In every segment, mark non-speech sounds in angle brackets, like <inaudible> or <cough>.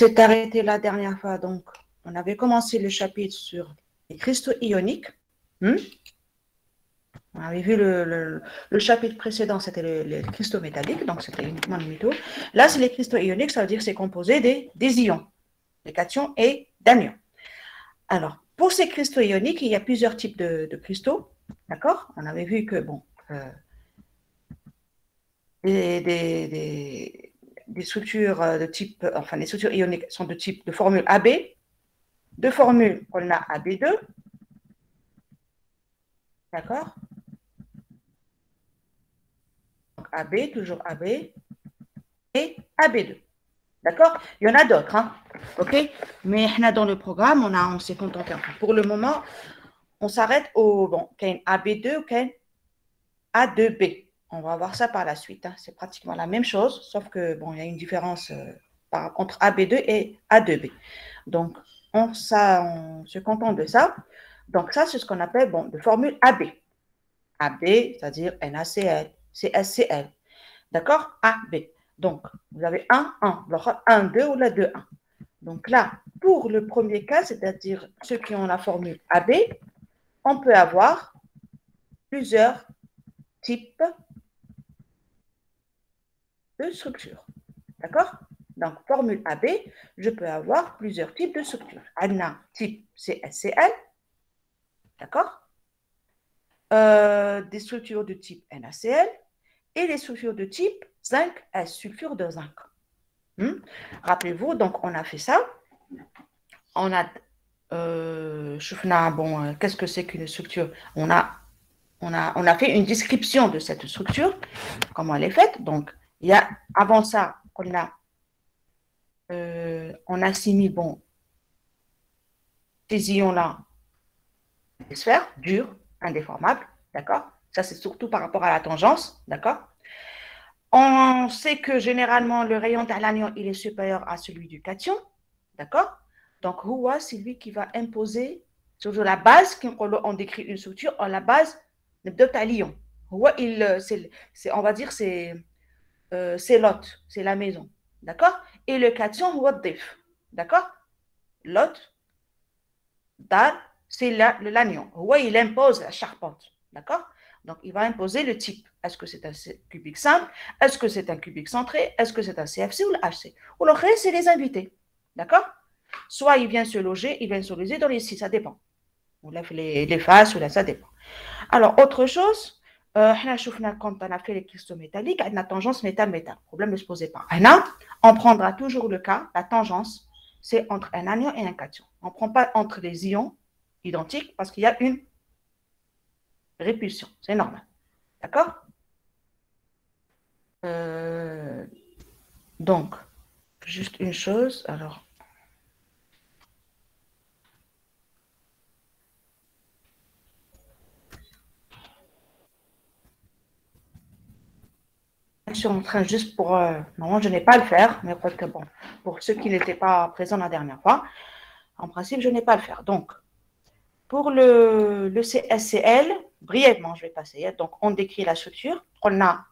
s'est arrêté la dernière fois, donc on avait commencé le chapitre sur les cristaux ioniques. Hmm? on avait vu le, chapitre précédent, c'était les, cristaux métalliques, donc c'était uniquement le métaux. Là, c'est les cristaux ioniques, ça veut dire que c'est composé des, des ions, des cations et d'anions. Alors, pour ces cristaux ioniques, il y a plusieurs types de, cristaux, d'accord? On avait vu que, bon, euh, des, structures de type, enfin, les structures ioniques sont de type de formule AB, de formule, on a AB2, d'accord? AB, toujours AB, et AB2. D'accord? Il y en a d'autres, hein OK? Mais dans le programme, on, on s'est contenté. pour le moment, on s'arrête au bon, AB2 ou A2B. On va voir ça par la suite. Hein. C'est pratiquement la même chose, sauf que bon, il y a une différence euh, entre AB2 et A2B. Donc, on, se contente de ça. Donc, ça, c'est ce qu'on appelle bon, de formule AB. AB, c'est-à-dire NaCl, CSCl. D'accord? AB. Donc, vous avez 1, 1. Alors, 1, 2 ou la 2, 1. Donc là, pour le premier cas, c'est-à-dire ceux qui ont la formule AB, on peut avoir plusieurs types de structures. D'accord? Donc, formule AB, je peux avoir plusieurs types de structures. Un type CSCL, d'accord? Euh, Des structures de type NaCl et les structures de type zinc à sulfure de zinc. Hmm? Rappelez-vous, donc on a fait ça. On a, euh, bon, euh, qu'est-ce que c'est qu'une structure? On a, on, a, on a fait une description de cette structure, comment elle est faite. Donc, il y a, avant ça, on a, euh, on assimile, bon, ces ions-là, des sphères dures, indéformables, d'accord? Ça, c'est surtout par rapport à la tangence, d'accord? On sait que généralement, le rayon d'Alanion, il est supérieur à celui du cation. D'accord? Donc, Huwa, c'est lui qui va imposer, sur la base, on décrit une structure, en la base de Huwa, il, c'est, on va dire, c'est, euh, c'est l'hôte, c'est la maison. D'accord? Et le cation, Huwa Dif. D'accord? L'hôte, Dar, c'est le lanion. Huwa, il impose la charpente. D'accord? Donc, il va imposer le type. Est-ce que c'est un cubique simple? Est-ce que c'est un cubique centré? Est-ce que c'est un CFC ou l'HC Ou le reste, c'est les invités. D'accord? Soit il vient se loger, il vient se loger dans les six, ça dépend. On lève les, faces ou là, ça dépend. Alors, autre chose, quand on a fait les cristaux métalliques, on a tangence métal-métal. Problème ne se posait pas. On prendra toujours le cas, la tangence, c'est entre un anion et un cation. On ne prend pas entre les ions identiques parce qu'il y a une répulsion. C'est normal. D'accord? Euh, Donc, juste une chose. Alors, en train juste pour. Euh, je n'ai pas à le faire, mais que bon, pour ceux qui n'étaient pas présents la dernière fois, en principe, je n'ai pas à le faire. Donc, pour le, le CSCL, brièvement, je vais passer. Hein. Donc, on décrit la structure. On a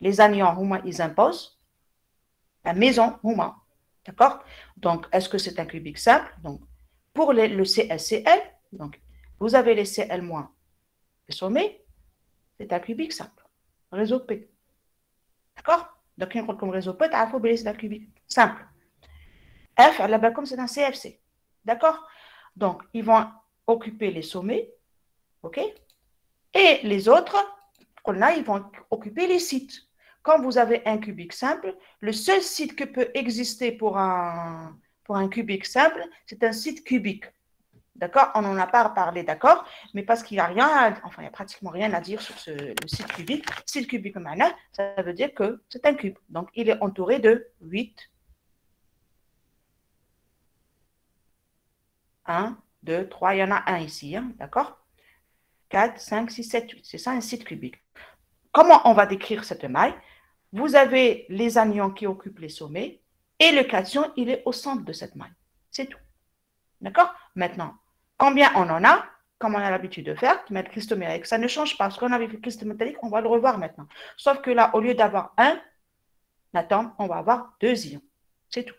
les anions, ils imposent. La maison, Houma. D'accord? Donc, est-ce que c'est un cubique simple? Donc, pour le CSCL, donc, vous avez les CL- le sommet, c'est un cubique simple. Réseau P. D'accord? Donc, comme réseau P, c'est un cubique simple. F, là-bas, comme c'est un CFC. D'accord? Donc, ils vont occuper les sommets, OK? Et les autres, ils vont occuper les sites. Quand vous avez un cubique simple, le seul site que peut exister pour un, pour un cubique simple, c'est un site cubique. D'accord? On n'en a pas parlé, d'accord? Mais parce qu'il n'y a rien, enfin, il n'y a pratiquement rien à dire sur ce, le site cubique. Site cubique, ça veut dire que c'est un cube. Donc, il est entouré de 8, 1, 2, 3, il y en a un ici, hein, d'accord? 4, 5, 6, 7, 8. C'est ça un site cubique. Comment on va décrire cette maille? Vous avez les anions qui occupent les sommets et le cation, il est au centre de cette maille. C'est tout. D'accord? Maintenant, combien on en a, comme on a l'habitude de faire, qui mettent cristomérique. Ça ne change pas. Ce qu'on avait vu Christ métallique, on va le revoir maintenant. Sauf que là, au lieu d'avoir un, la tombe, on va avoir deux ions. C'est tout.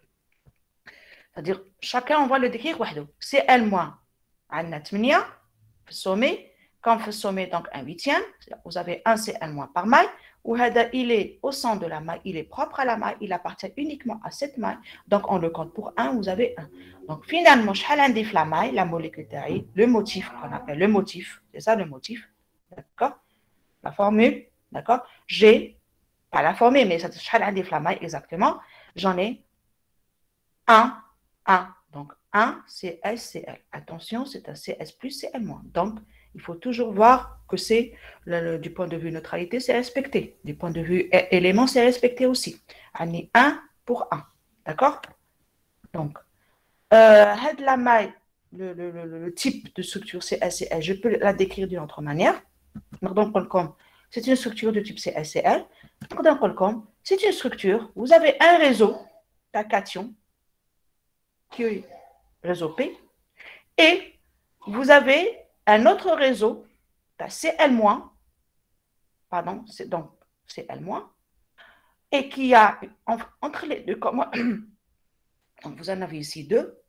C'est-à-dire, chacun, on va le décrire. C'est L-. On a 8, sommet. Quand on fait sommet, donc un huitième, vous avez un CL- par maille il est au centre de la maille, il est propre à la maille, il appartient uniquement à cette maille. Donc, on le compte pour 1, vous avez 1. Donc, finalement, je la maille, la molécule le motif qu'on appelle le motif, c'est ça le motif, d'accord? La formule, d'accord? J'ai, pas la formule, mais ça je la maille exactement, j'en ai 1, 1. Donc, 1 CSCl. Attention, c'est un CS plus, CL moins. Donc, il faut toujours voir que c'est, du point de vue neutralité, c'est respecté. Du point de vue élément, c'est respecté aussi. Est 1 pour 1. D'accord? Donc, euh, la le, type de structure CSCL, je peux la décrire d'une autre manière. C'est une structure de type CSCL. C'est une structure, vous avez un réseau cation qui est réseau P, et vous avez un autre réseau, CL-, pardon, c'est donc CL-, et qui a entre les deux, comme <clears throat> donc vous en avez ici deux.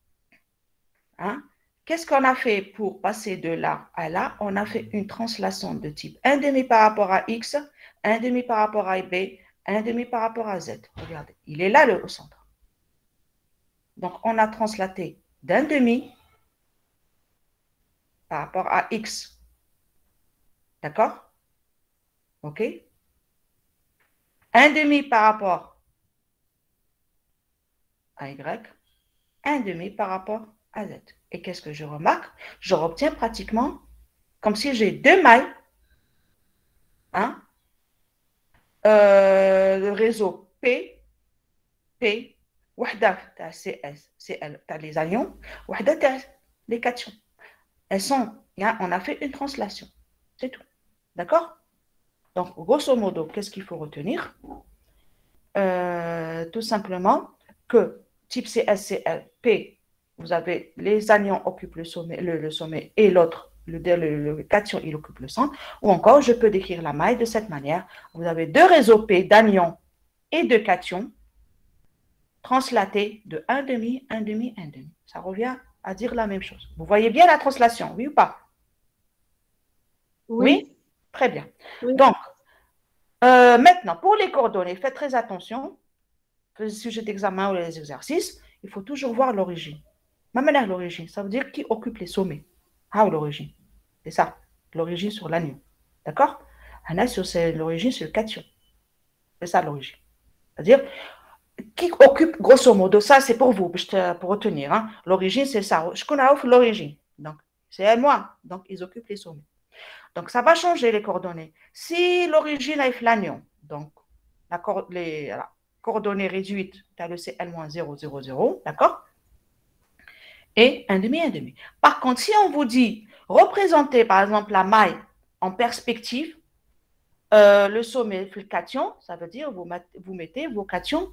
Hein? Qu'est-ce qu'on a fait pour passer de là à là? On a fait une translation de type 1 demi par rapport à X, 1 demi par rapport à B, 1 demi par rapport à Z. Regardez, il est là le, au centre. Donc, on a translaté d'un demi par rapport à x. D'accord OK Un demi par rapport à y, un demi par rapport à z. Et qu'est-ce que je remarque Je obtiens pratiquement comme si j'ai deux mailles. Hein? Euh, le réseau P, P, وحده تاع سي اس سي ال تاع لي زانيون وحده تاع les cations elles sont on a fait une translation. C'est tout. D'accord? Donc grosso modo qu'est-ce qu'il faut retenir? Euh, tout simplement que type CSCL P vous avez les anions occupent le sommet le, le sommet et l'autre le, le, le, cation il occupe le centre ou encore je peux décrire la maille de cette manière. Vous avez deux réseaux P d'anions et de cations translaté de un demi, un demi, un demi. Ça revient à dire la même chose. Vous voyez bien la translation, oui ou pas? Oui. Très bien. Donc, euh, maintenant, pour les coordonnées, faites très attention. Le sujet d'examen ou les exercices, il faut toujours voir l'origine. Ma manière l'origine, ça veut dire qui occupe les sommets. Ah, l'origine. C'est ça, l'origine sur l'anneau. D'accord? C'est l'origine sur le cation. C'est ça l'origine. C'est-à-dire, qui occupe grosso modo, ça c'est pour vous, pour retenir. Hein. L'origine, c'est ça. Je connais l'origine. Donc, c'est moi. Donc, ils occupent les sommets. Donc, ça va changer les coordonnées. Si l'origine est flanion, donc la, les, coordonnées réduites, tu as le CL-000, d'accord? Et un demi, un demi. Par contre, si on vous dit représenter, par exemple, la maille en perspective, euh, le sommet, le cation, ça veut dire vous, vous mettez vos cations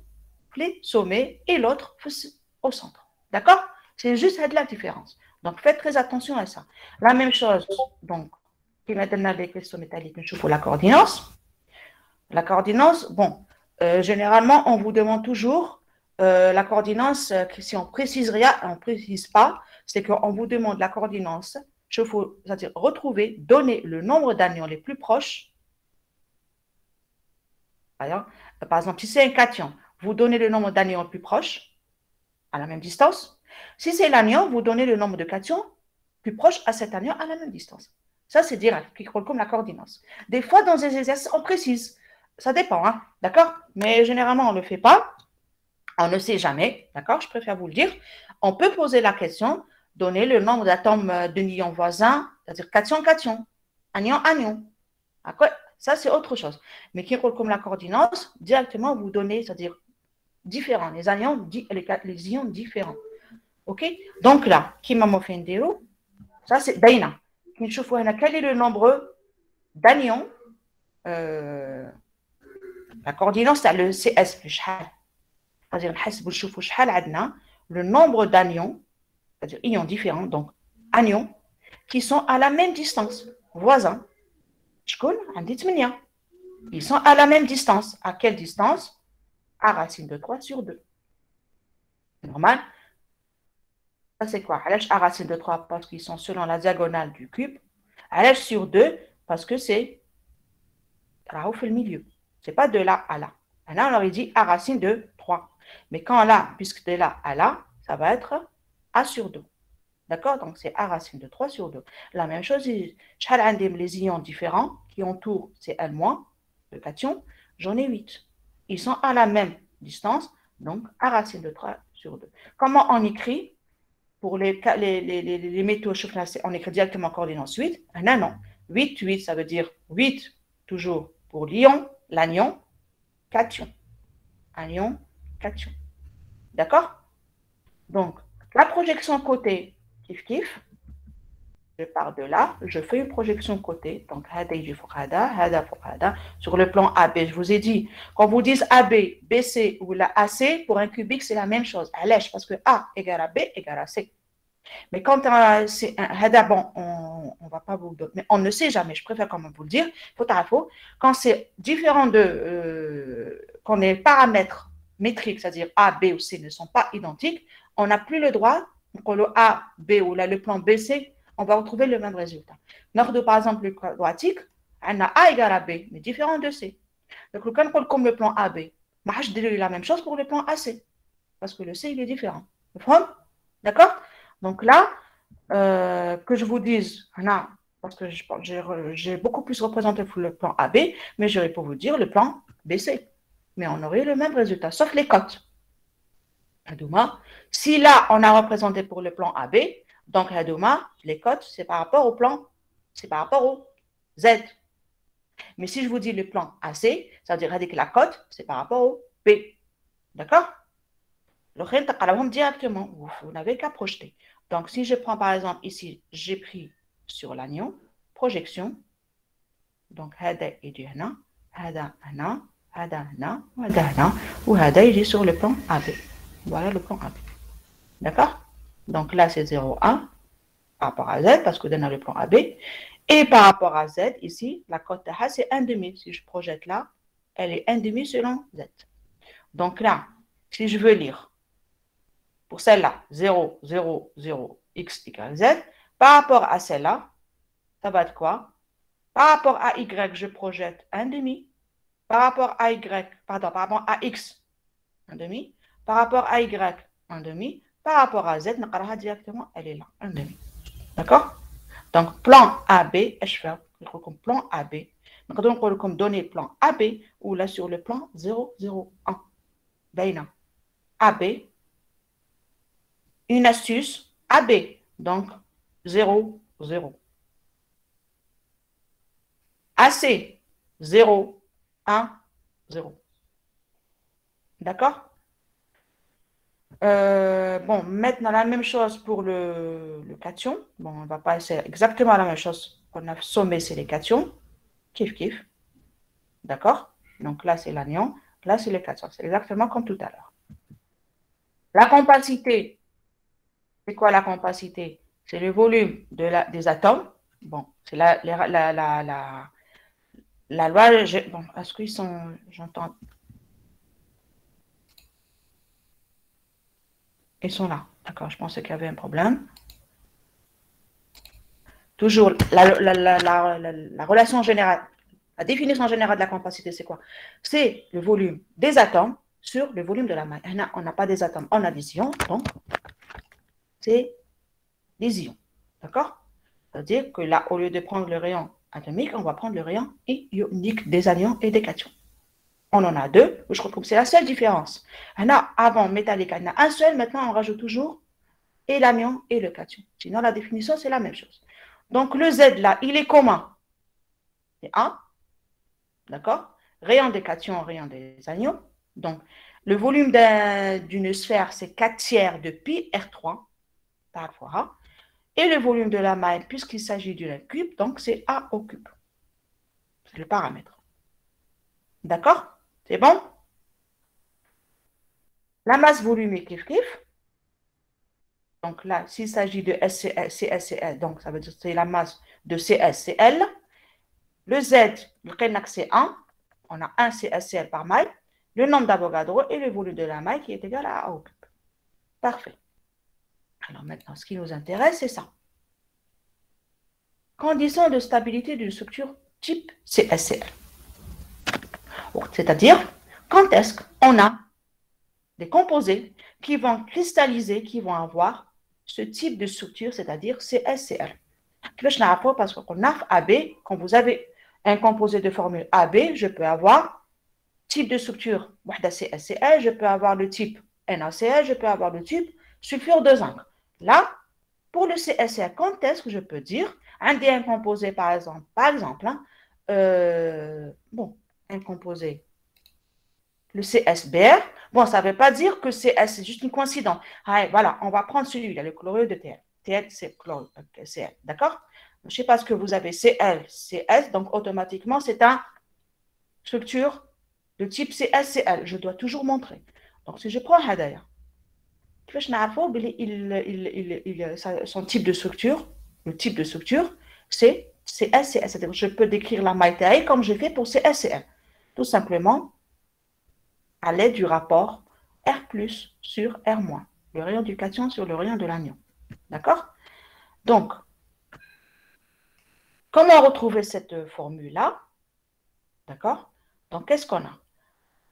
les sommets et l'autre au centre. D'accord? C'est juste de la différence. Donc, faites très attention à ça. La même chose, donc, qui maintenant avec les sommets métalliques, pour la coordinance. La coordinance, bon, euh, généralement, on vous demande toujours euh, la coordinance, euh, si on précise rien, on ne précise pas, c'est qu'on vous demande la coordinance, c'est-à-dire retrouver, donner le nombre d'anions les plus proches. Par exemple, si c'est un cation, vous donnez le nombre d'anions plus proches, à la même distance. Si c'est l'anion, vous donnez le nombre de cations plus proches à cet anion à la même distance. Ça, c'est direct, qui comme la coordinance. Des fois, dans des exercices, on précise. Ça dépend, hein, d'accord? Mais généralement, on ne le fait pas. On ne sait jamais, d'accord? Je préfère vous le dire. On peut poser la question, donner le nombre d'atomes de nions voisins, c'est-à-dire cation, cation, anion, anion. Ça, c'est autre chose. Mais qui roule comme la coordinance, directement, vous donnez, c'est-à-dire différents, les anions, les, les ions différents. OK? Donc là, qui m'a ça c'est Daina. Quel est le nombre d'anions euh, La coordination, c'est le CS, le nombre d'anions, c'est-à-dire ions différents, donc anions, qui sont à la même distance, voisins. Ils sont à la même distance. À quelle distance? À racine de 3 sur 2. Normal. Ça, c'est quoi? A racine de 3 parce qu'ils sont selon la diagonale du cube. A sur 2 parce que c'est fait le milieu. Ce n'est pas de là à là. Là, on aurait dit A racine de 3. Mais quand là, puisque de là à là, ça va être A sur 2. D'accord? Donc, c'est A racine de 3 sur 2. La même chose, les ions différents qui entourent ces N-, le cation, j'en ai 8. Ils sont à la même distance, donc A racine de 3 sur 2. Comment on écrit Pour les, métaux on écrit directement coordonnée ensuite. Non, non. 8, 8, ça veut dire 8 toujours pour l'ion, l'anion, cation. Anion, cation. D'accord? Donc, la projection côté, kif kif, je pars de là, je fais une projection côté, donc sur le plan AB. Je vous ai dit, quand vous dites AB, BC ou la AC, pour un cubique, c'est la même chose, à l'èche, parce que A égale à B égale à C. Mais quand euh, c'est un bon, on, on va pas vous mais on ne sait jamais, je préfère quand même vous le dire, faut faux. Quand c'est différent de, euh, quand les paramètres métriques, c'est-à-dire A, B ou C ne sont pas identiques, on n'a plus le droit, le A, B ou là, le plan BC, on va retrouver le même résultat. Nord par exemple, le quadratique, on a A égale à B, mais différent de C. Donc, le comme le plan AB, je la même chose pour le plan AC, parce que le C, il est différent. D'accord? Donc là, euh, que je vous dise, parce que j'ai beaucoup plus représenté pour le plan AB, mais j'aurais pour vous dire le plan BC. Mais on aurait le même résultat, sauf les cotes. Si là, on a représenté pour le plan AB, donc, la Doma, les cotes, c'est par rapport au plan, c'est par rapport au Z. Mais si je vous dis le plan AC, ça veut dire que la cote, c'est par rapport au B. D'accord? Le directement, vous, n'avez qu'à projeter. Donc, si je prends par exemple ici, j'ai pris sur l'agneau, projection. Donc, Hada est du Hana, Hada Hana, Hada Hana, Hada Hana, ou Hada il est sur le plan AB. Voilà le plan AB. D'accord? Donc là, c'est 0,1 par rapport à Z, parce que a le plan AB. Et par rapport à Z, ici, la cote de A, c'est 1,5. Si je projette là, elle est 1,5 selon Z. Donc là, si je veux lire pour celle-là, 0, 0, 0, x égale z, par rapport à celle-là, ça va être quoi? Par rapport à y, je projette 1,5. Par rapport à y, pardon, par rapport à x, 1,5. Par rapport à y, 1,5 par rapport à Z, on directement, elle est là. D'accord? Donc, plan AB, je fais comme plan AB. Donc, on peut comme donner plan AB ou là sur le plan 001. Baina. AB. Une astuce AB. Donc, 0, 0. AC, 0, 1, 0. D'accord? Euh, bon, maintenant, la même chose pour le, cation. Bon, on va pas essayer exactement la même chose qu'on a sommé, c'est les cations. Kif, kif. D'accord? Donc là, c'est l'anion. Là, c'est les cations. C'est exactement comme tout à l'heure. La compacité. C'est quoi la compacité? C'est le volume des atomes. Bon, c'est la, la, la, la, la loi. Bon, est-ce qu'ils sont. J'entends Ils sont là. D'accord, je pensais qu'il y avait un problème. Toujours, la, la, relation générale, la définition générale de la compacité, c'est quoi? C'est le volume des atomes sur le volume de la maille. On n'a pas des atomes, on a des ions, donc c'est des ions. D'accord? C'est-à-dire que là, au lieu de prendre le rayon atomique, on va prendre le rayon ionique des anions et des cations on en a deux. Je crois que c'est la seule différence. On a avant métallique, on a un seul. Maintenant, on rajoute toujours et l'amion et le cation. Sinon, la définition, c'est la même chose. Donc, le Z, là, il est commun. C'est 1. D'accord? Rayon des cations, rayon des anions. Donc, le volume d'une sphère, c'est 4 tiers de pi R3 par fois Et le volume de la maille, puisqu'il s'agit d'un cube, donc c'est A au cube. C'est le paramètre. D'accord? C'est bon? La masse volumique, kif kif. Donc là, s'il s'agit de CSCL, donc ça veut dire que c'est la masse de CSCL. Le Z, le Kenak, c'est 1. On a 1 CSCL par maille. Le nombre d'Avogadro et le volume de la maille qui est égal à A. Parfait. Alors maintenant, ce qui nous intéresse, c'est ça. Conditions de stabilité d'une structure type CSCL. C'est-à-dire, quand est-ce qu'on a des composés qui vont cristalliser, qui vont avoir ce type de structure, c'est-à-dire CSCL. Parce qu'on a AB, quand vous avez un composé de formule AB, je peux avoir type de structure CSCL, je peux avoir le type NaCl, je peux avoir le type sulfure de zinc. Là, pour le CSCL, quand est-ce que je peux dire un des composé, par exemple, par exemple, hein, euh, bon, un composé, le CSBR, bon, ça ne veut pas dire que CS, c'est juste une coïncidence. Ah, voilà, on va prendre celui-là, le chlorure de TL. TL, c'est CL, d'accord? Je ne sais pas ce que vous avez, CL, CS, donc automatiquement, c'est un structure de type CSCL. Je dois toujours montrer. Donc, si je prends Hadaya, il, il, il, son type de structure, le type de structure, c'est CSCL. Je peux décrire la maille comme j'ai fait pour CSCL. Tout simplement, à l'aide du rapport R sur R le rayon du cation sur le rayon de l'anion. D'accord? Donc, comment retrouver cette formule-là? D'accord? Donc, qu'est-ce qu'on a?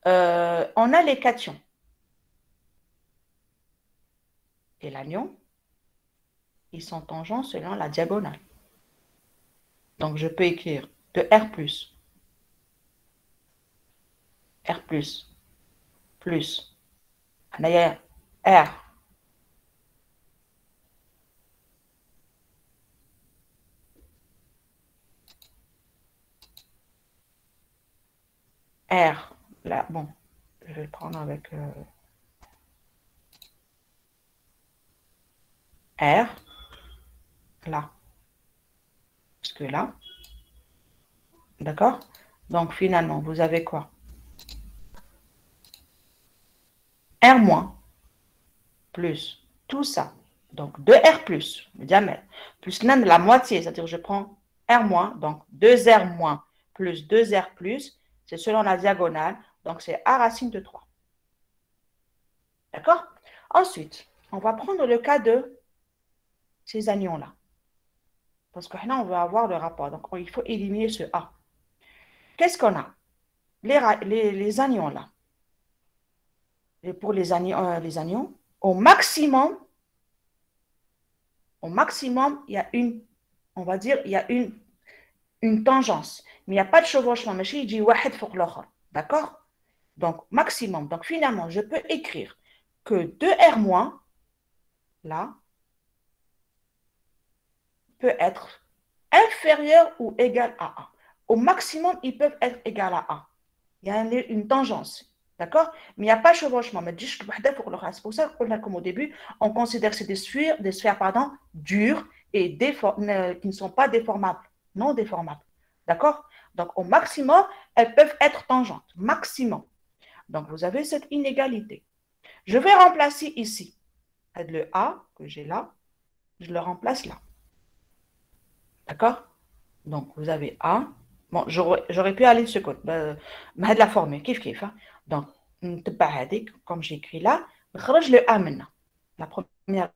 Euh, On a les cations. Et l'anion, ils sont tangents selon la diagonale. Donc, je peux écrire de R R plus, plus, R, R, là, bon, je vais le prendre avec euh, R, là, que là, d'accord? Donc finalement, vous avez quoi? R plus tout ça, donc 2R plus, le diamètre, plus la moitié, c'est-à-dire je prends R donc 2R moins plus 2R plus, c'est selon la diagonale, donc c'est A racine de 3. D'accord? Ensuite, on va prendre le cas de ces anions-là. Parce que là, on veut avoir le rapport. Donc, il faut éliminer ce A. Qu'est-ce qu'on a? Les, les, anions là. Pour les euh, les anions, au maximum, au maximum, il y a une, on va dire, il y a une, une tangence. Mais il n'y a pas de chevauchement. Mais il dit D'accord? Donc, maximum. Donc, finalement, je peux écrire que 2R- là, peut être inférieur ou égal à 1. Au maximum, ils peuvent être égal à 1. Il y a une, tangence. D'accord? Mais il n'y a pas de chevauchement. Mais pour le C'est pour ça qu'on comme au début, on considère que c'est des sphères, des sphères pardon, dures et qui ne sont pas déformables, non déformables. D'accord? Donc, au maximum, elles peuvent être tangentes. Maximum. Donc, vous avez cette inégalité. Je vais remplacer ici le A que j'ai là. Je le remplace là. D'accord? Donc, vous avez A. Bon, j'aurais pu aller de ce côté. Mais de la forme, kif kif. Hein. Donc, comme j'ai écrit là, le A maintenant. La première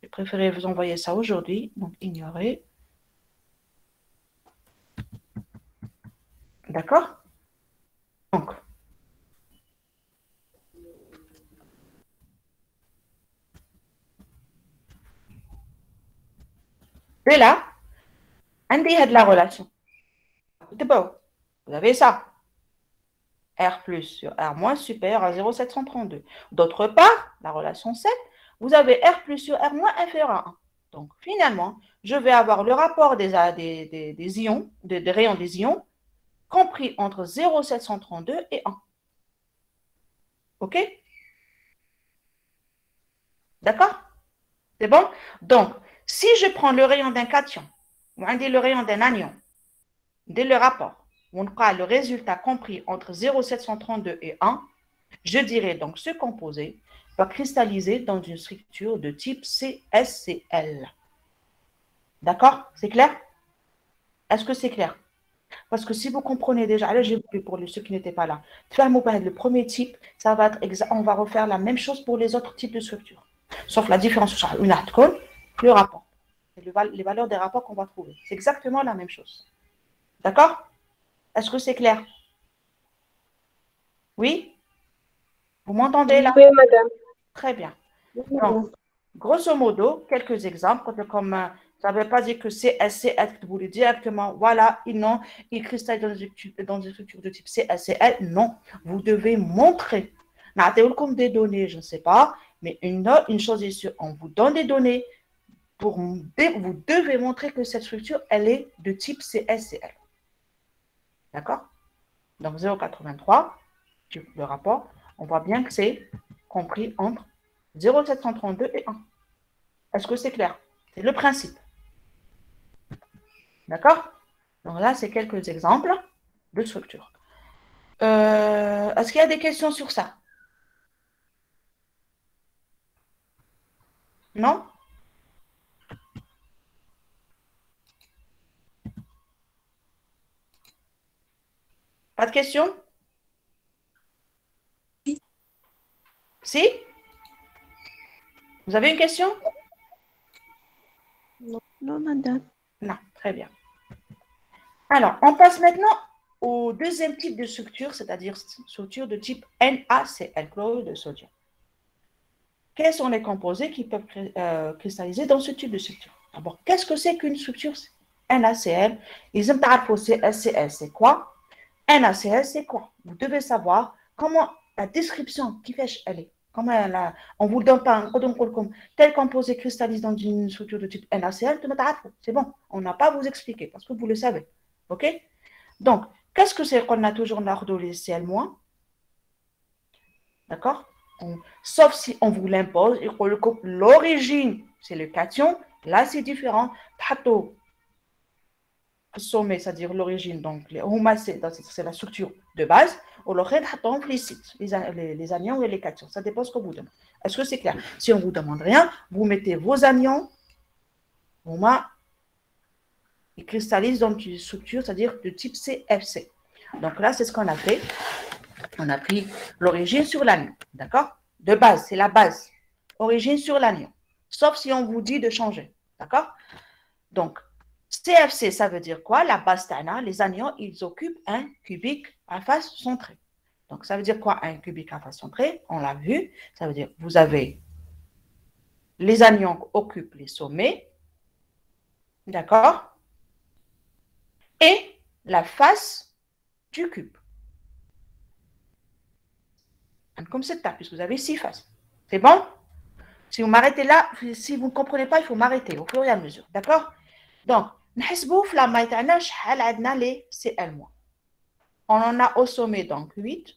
J'ai préféré vous envoyer ça aujourd'hui, donc ignorez. D'accord? Donc, Et là, Andy a de la relation. Vous avez ça. R plus sur R moins supérieur à 0,732. D'autre part, la relation 7, vous avez R plus sur R moins inférieur à 1. Donc, finalement, je vais avoir le rapport des, des, ions, des, rayons des ions, compris entre 0,732 et 1. OK? D'accord? C'est bon? Donc, si je prends le rayon d'un cation, ou le rayon d'un anion, dès le rapport, on a le résultat compris entre 0,732 et 1, je dirais donc ce composé va cristalliser dans une structure de type CSCL. D'accord? C'est clair? Est-ce que c'est clair? Parce que si vous comprenez déjà, allez, j'ai pour ceux qui n'étaient pas là. Le premier type, ça va être on va refaire la même chose pour les autres types de structures. Sauf la différence une article, le rapport. Les valeurs des rapports qu'on va trouver. C'est exactement la même chose. D'accord? Est-ce que c'est clair? Oui? Vous m'entendez là? Oui, madame. Très bien. Donc, grosso modo, quelques exemples, comme euh, ça ne veut pas dire que CSCL, vous voulez directement, voilà, non, il cristallise dans une, structure de type CSCL. Non, vous devez montrer. comme des données, je ne sais pas, mais une, une chose est sûre, on vous donne des données, pour, vous devez montrer que cette structure, elle est de type CSCL. D'accord? Donc 0,83, le rapport, on voit bien que c'est compris entre 0,732 et 1. Est-ce que c'est clair? C'est le principe. D'accord? Donc là, c'est quelques exemples de structure. Euh, est-ce qu'il y a des questions sur ça? Non? Pas de questions? Si? Vous avez une question? Non, madame. Non, très bien. Alors, on passe maintenant au deuxième type de structure, c'est-à-dire structure de type NaCl, chlorure de sodium. Quels sont les composés qui peuvent euh, cristalliser dans ce type de structure? D'abord, qu'est-ce que c'est qu'une structure NaCl Ils aiment CSCl, c'est quoi? NaCl, c'est quoi? Vous devez savoir comment la description qui fait elle est. Comment a, on vous donne pas un comme tel composé cristallise dans une structure de type NaCl, c'est bon. On n'a pas à vous expliquer parce que vous le savez. OK? Donc, qu'est-ce que c'est qu'on a toujours les Cl-? D'accord? Sauf si on vous l'impose l'origine, c'est le cation. Là, c'est différent. Tato, sommet, c'est-à-dire l'origine, donc c'est la structure de base, ou le les sites, les, les anions et les cations. Ça dépend ce qu'on vous demande. Est-ce que c'est clair? Si on ne vous demande rien, vous mettez vos anions, ils cristallisent dans une structure, c'est-à-dire de type CFC. Donc là, c'est ce qu'on a fait. On a pris l'origine sur l'anion, d'accord? De base, c'est la base. Origine sur l'anion. Sauf si on vous dit de changer, d'accord? Donc, CFC, ça veut dire quoi? La base Tana, les anions, ils occupent un cubique à face centrée. Donc, ça veut dire quoi un cubique à face centrée On l'a vu. Ça veut dire vous avez les anions occupent les sommets. D'accord? Et la face du cube. Comme c'est puisque vous avez six faces. C'est bon? Si vous m'arrêtez là, si vous ne comprenez pas, il faut m'arrêter au fur et à mesure. D'accord? Donc, نحسبوا في لا تاعنا شحال عندنا لي سي ال موان on en a au sommet donc 8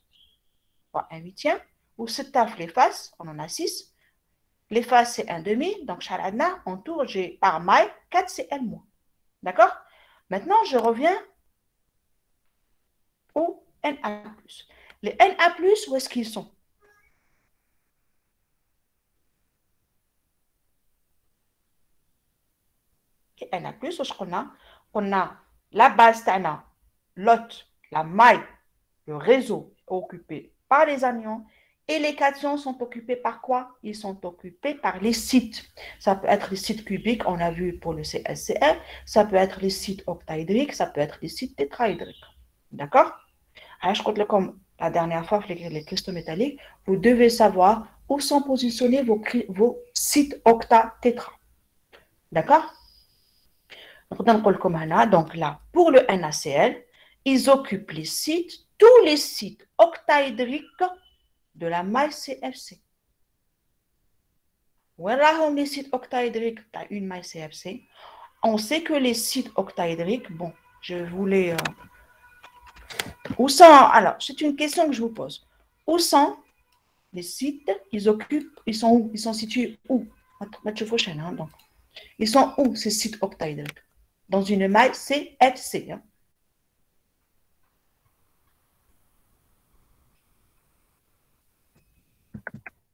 un huitième ou 7 les faces on en a 6 les faces c'est un demi donc شحال عندنا en tour j'ai par maille 4 CL moins d'accord maintenant je reviens au NA+. Les NA+, où est-ce qu'ils sont A plus qu'on a on a la base tana l'hôte la maille le réseau occupé par les anions et les cations sont occupés par quoi? Ils sont occupés par les sites. Ça peut être les sites cubiques, on a vu pour le CSCR, ça peut être les sites octaédriques, ça peut être les sites tétraédriques. D'accord? Je crois que comme la dernière fois, les, les cristaux métalliques, vous devez savoir où sont positionnés vos, vos sites octa-tétra. D'accord? Donc là, pour le NaCl, ils occupent les sites, tous les sites octaédriques de la maille CFC. Voilà les sites octaédriques as une maille CFC. On sait que les sites octaédriques, bon, je voulais... Euh, où sont... Alors, c'est une question que je vous pose. Où sont les sites, ils occupent, ils sont où? Ils sont situés où? Hein, donc. Ils sont où ces sites octaédriques Dans une maille CFC. Hein.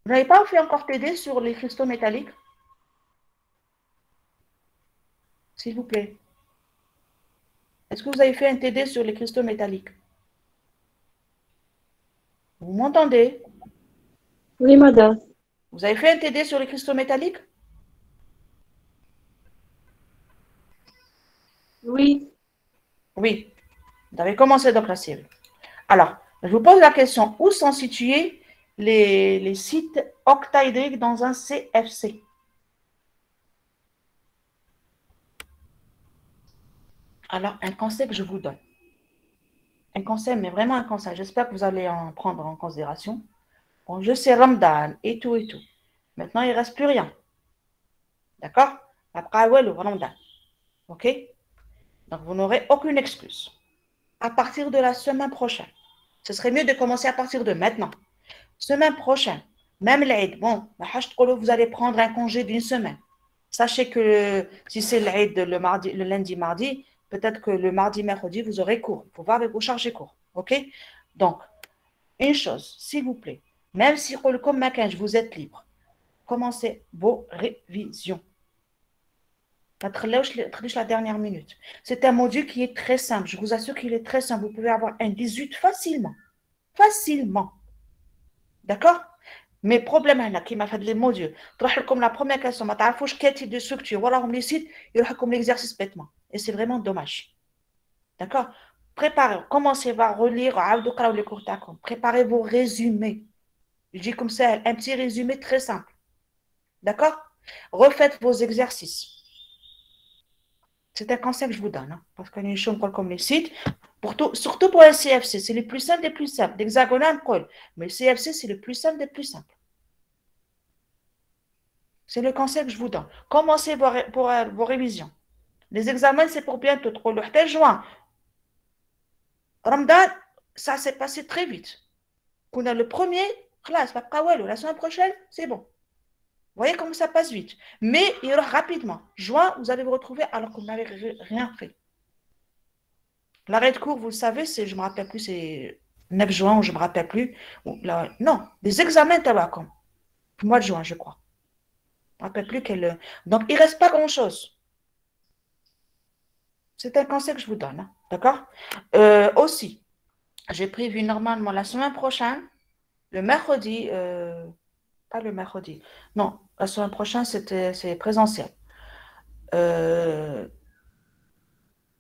Vous n'avez pas fait encore TD sur les cristaux métalliques? S'il vous plaît. Est-ce que vous avez fait un TD sur les cristaux métalliques? Vous m'entendez? Oui, madame. Vous avez fait un TD sur les cristaux métalliques? Oui. Oui. Vous avez commencé donc la série. Alors, je vous pose la question, où sont situés les, sites octaédriques dans un CFC Alors, un conseil que je vous donne. Un conseil, mais vraiment un conseil. J'espère que vous allez en prendre en considération. Bon, je sais Ramadan et tout et tout. Maintenant, il ne reste plus rien. D'accord? Après, ouais, le Ramadan. OK? Donc, vous n'aurez aucune excuse. À partir de la semaine prochaine, ce serait mieux de commencer à partir de maintenant. Semaine prochaine, même l'aide, bon, vous allez prendre un congé d'une semaine. Sachez que si c'est l'aide le, le lundi, mardi, Peut-être que le mardi, mercredi, vous aurez cours. Il faut voir avec vos chargés cours. OK? Donc, une chose, s'il vous plaît, même si comme matin, vous êtes libre, commencez vos révisions. La dernière minute. C'est un module qui est très simple. Je vous assure qu'il est très simple. Vous pouvez avoir un 18 facilement. Facilement. D'accord? Mais problème là, qui m'a fait les modules. Comme la première question, je quel type de structure? Voilà, on les cite, il y comme l'exercice bêtement. Et c'est vraiment dommage. D'accord? Préparez, commencez à relire Préparez vos résumés. Je dis comme ça, un petit résumé très simple. D'accord? Refaites vos exercices. C'est un conseil que je vous donne. Hein, parce qu'on est une comme les sites. surtout pour le CFC, c'est le plus simple des plus simples. L'hexagonal, mais le CFC, c'est le plus simple des plus simples. C'est le conseil que je vous donne. Commencez vos, pour, vos révisions. Les examens, c'est pour bientôt. Trop le juin. Ramadan, ça s'est passé très vite. On a le premier, classe, la semaine prochaine, c'est bon. Vous voyez comment ça passe vite. Mais il y aura rapidement. Juin, vous allez vous retrouver alors que vous n'avez rien fait. L'arrêt de cours, vous le savez, c'est, je ne me rappelle plus, c'est 9 juin ou je ne me rappelle plus. non, des examens, comme. Mois de juin, je crois. Je ne me rappelle plus quel. Donc, il ne reste pas grand-chose. C'est un conseil que je vous donne. Hein. D'accord? Euh, Aussi, j'ai prévu normalement la semaine prochaine, le mercredi, euh, pas le mercredi, non, la semaine prochaine, c'est présentiel. Euh,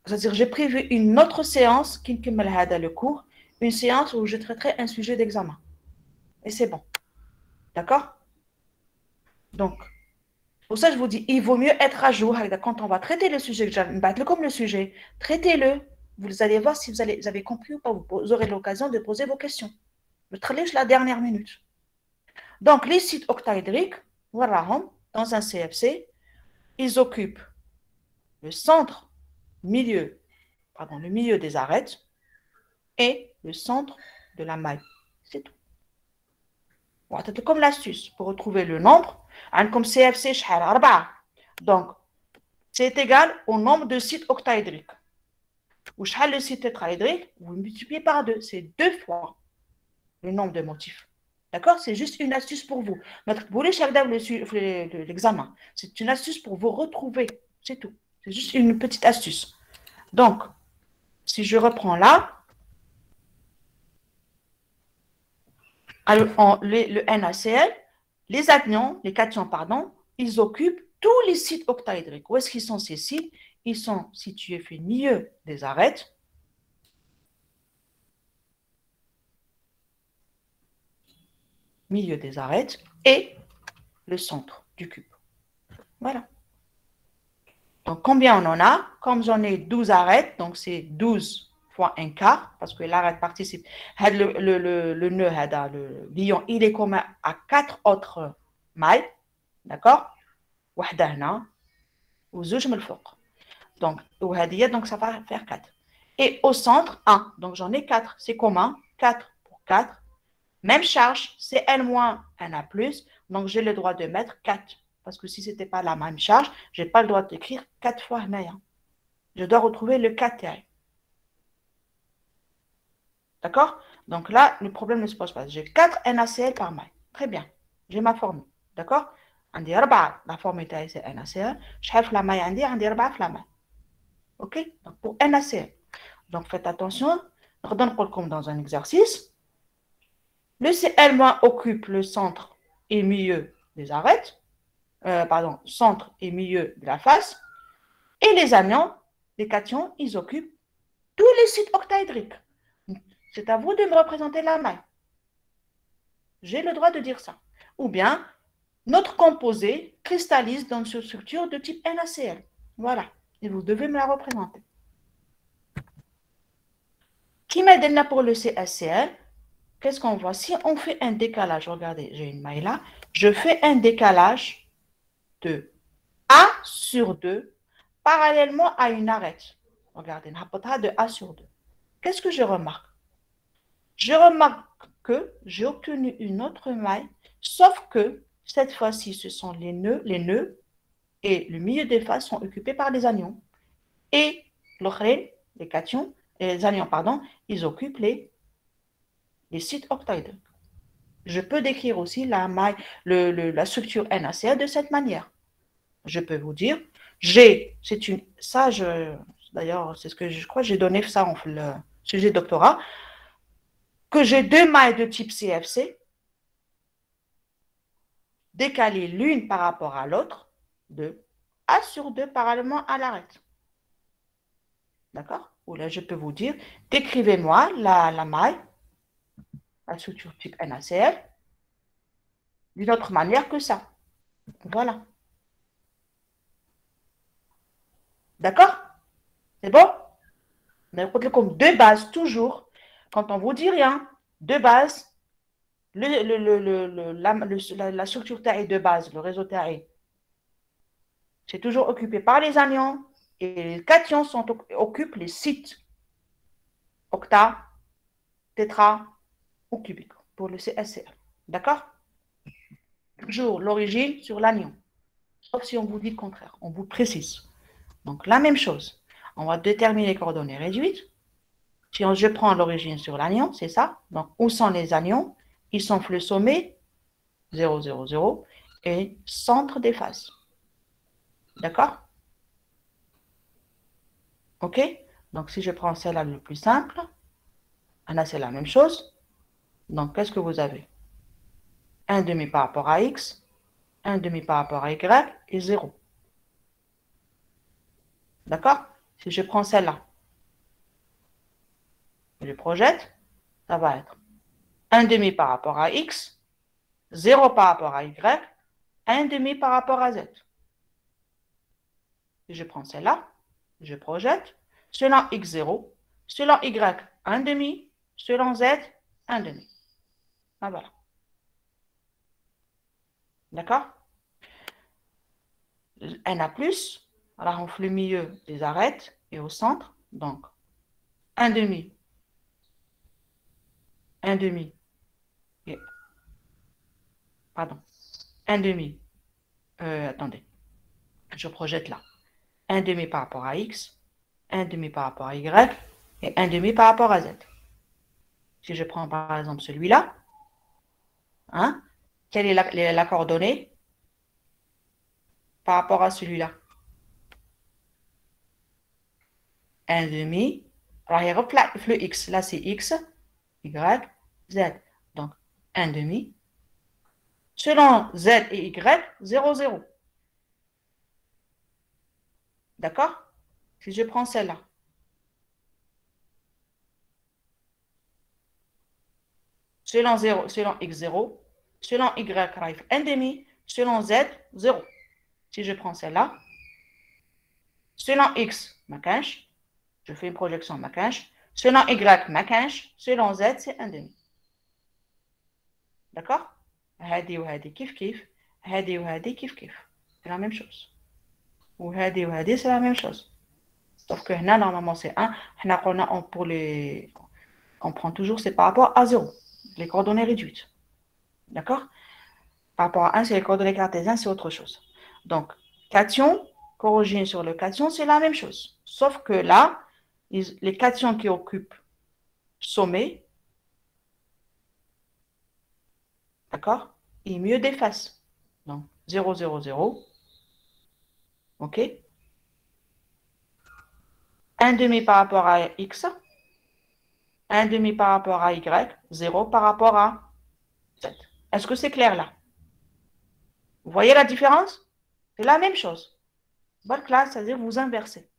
c'est-à-dire, j'ai prévu une autre séance qui le cours, une séance où je traiterai un sujet d'examen. Et c'est bon. D'accord? Donc, pour ça, je vous dis, il vaut mieux être à jour. Quand on va traiter le sujet, comme le sujet, traitez-le. Vous allez voir si vous, avez compris ou pas. Vous aurez l'occasion de poser vos questions. Le trailer la dernière minute. Donc, les sites octaédriques, voilà, dans un CFC, ils occupent le centre, milieu, pardon, le milieu des arêtes et le centre de la maille. C'est tout. C'est comme l'astuce pour retrouver le nombre comme CFC donc c'est égal au nombre de sites octaédriques ou le site tétraédrique vous multipliez par deux c'est deux fois le nombre de motifs d'accord? C'est juste une astuce pour vous. L'examen. C'est une astuce pour vous retrouver. C'est tout. C'est juste une petite astuce. Donc si je reprends là. Alors, le NaCl les anions, les cations, pardon, ils occupent tous les sites octaédriques. Où est-ce qu'ils sont ces sites? Ils sont situés au milieu des arêtes. Milieu des arêtes et le centre du cube. Voilà. Donc, combien on en a? Comme j'en ai 12 arêtes, donc c'est 12 fois un quart, parce que l'arête participe. Le, nœud, le lion, il est commun à quatre autres mailles, d'accord? Donc, donc ça va faire 4. Et au centre, 1. Donc, j'en ai 4. C'est commun. 4 pour 4. Même charge, c'est N moins N a plus. Donc, j'ai le droit de mettre 4. Parce que si ce n'était pas la même charge, je n'ai pas le droit d'écrire 4 fois Naya. Je dois retrouver le 4 D'accord Donc là, le problème ne se pose pas. J'ai 4 NaCl par maille. Très bien. J'ai ma formule. D'accord La formule c'est NaCl. Je la maille, عندي عندي la maille. OK Donc pour NaCl. Donc faites attention. Je donne comme dans un exercice. le Cl- occupe le centre et milieu des arêtes. Euh, pardon, centre et milieu de la face. Et les anions, les cations, ils occupent tous les sites octaédriques. C'est à vous de me représenter la maille. J'ai le droit de dire ça. Ou bien, notre composé cristallise dans une structure de type NaCl. Voilà. Et vous devez me la représenter. Qui m'aide pour le CaCl Qu'est-ce qu'on voit? Si on fait un décalage, regardez, j'ai une maille là, je fais un décalage de A sur 2 parallèlement à une arête. Regardez, de A sur 2. Qu'est-ce que je remarque? Je remarque que j'ai obtenu une autre maille, sauf que cette fois-ci, ce sont les nœuds, les nœuds et le milieu des faces sont occupés par des anions. Et les cations, les anions, pardon, ils occupent les, les sites octoïdes. Je peux décrire aussi la, maille, la structure NaCl de cette manière. Je peux vous dire, j'ai, c'est une, ça, d'ailleurs, c'est ce que je, crois, j'ai donné ça en sujet doctorat, que j'ai deux mailles de type CFC, décalées l'une par rapport à l'autre, de A sur 2 parallèlement à l'arête. D'accord? Ou là, je peux vous dire, décrivez-moi la maille, la structure type NaCl, d'une autre manière que ça. Voilà. D'accord? C'est bon? Comme deux bases, toujours. Quand on vous dit rien, deux bases, le, la, la, structure de base, le réseau taille, c'est toujours occupé par les anions et les cations occupent les sites octa, tétra ou cubique pour le CSCR. D'accord? Toujours l'origine sur l'anion. Sauf si on vous dit le contraire, on vous précise. Donc la même chose. On va déterminer les coordonnées réduites. Si je prends l'origine sur l'anion, c'est ça? Donc où sont les anions Ils sont flux sommet 0, 0, 0 et centre des phases. D'accord? OK? Donc, si je prends celle-là le plus simple, là, c'est la même chose. Donc, qu'est-ce que vous avez? 1 demi par rapport à x, 1 demi par rapport à y et 0. D'accord? Si je prends celle-là, je projette, ça va être 1 demi par rapport à x, 0 par rapport à y, 1 demi par rapport à z. Je prends celle-là, je projette, selon x0, selon y, 1 demi, selon z, 1 demi. Ah, voilà. D'accord? N a plus, alors on fait le milieu des arêtes et au centre, donc 1 demi, 1 demi, pardon, 1 demi, euh, attendez, je projette là. 1 demi par rapport à x, 1 demi par rapport à y et 1 demi par rapport à z. Si je prends par exemple celui-là, hein, quelle est la, coordonnée par rapport à celui-là? 1 demi, alors il le x, là c'est x, y, z. Donc 1 demi. Selon z et y, 0, 0. D'accord? Si je prends celle-là. Selon 0, selon x0, selon y arrive 1 demi, selon z, 0. Si je prends celle-là, selon x, ma cache, je fais une projection ma cache, selon y, ma cache, selon z, c'est 1 demi. D'accord هذه وهذه كيف كيف هذه وهذه كيف كيف c'est la même chose ou هذه وهذه c'est la même chose sauf que là normalement c'est 1 on, pour les... on prend toujours c'est par rapport à 0 les coordonnées réduites. D'accord? Par rapport à 1, c'est les coordonnées cartésiennes, c'est autre chose. Donc, cation, corrigé sur le cation, c'est la même chose. Sauf que là, les cations qui occupent sommet, d'accord, ils mieux d'efface. Donc, 0, 0, 0. OK? 1 demi par rapport à x, 1 demi par rapport à y, 0 par rapport à z. Est-ce que c'est clair là? Vous voyez la différence? C'est la même chose. Bonne classe, c'est-à-dire vous inversez.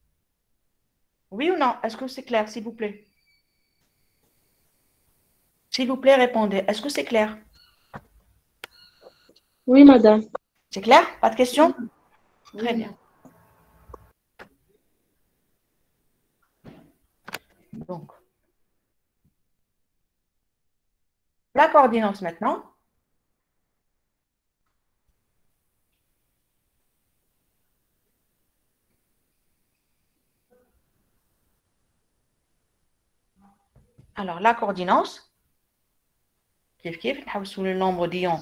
Oui ou non? Est-ce que c'est clair, s'il vous plaît? S'il vous plaît, répondez. Est-ce que c'est clair? Oui, madame. C'est clair? Pas de questions? Très bien. Donc, la coordinance maintenant. Alors, la coordinance, kif kif, sous le nombre d'ions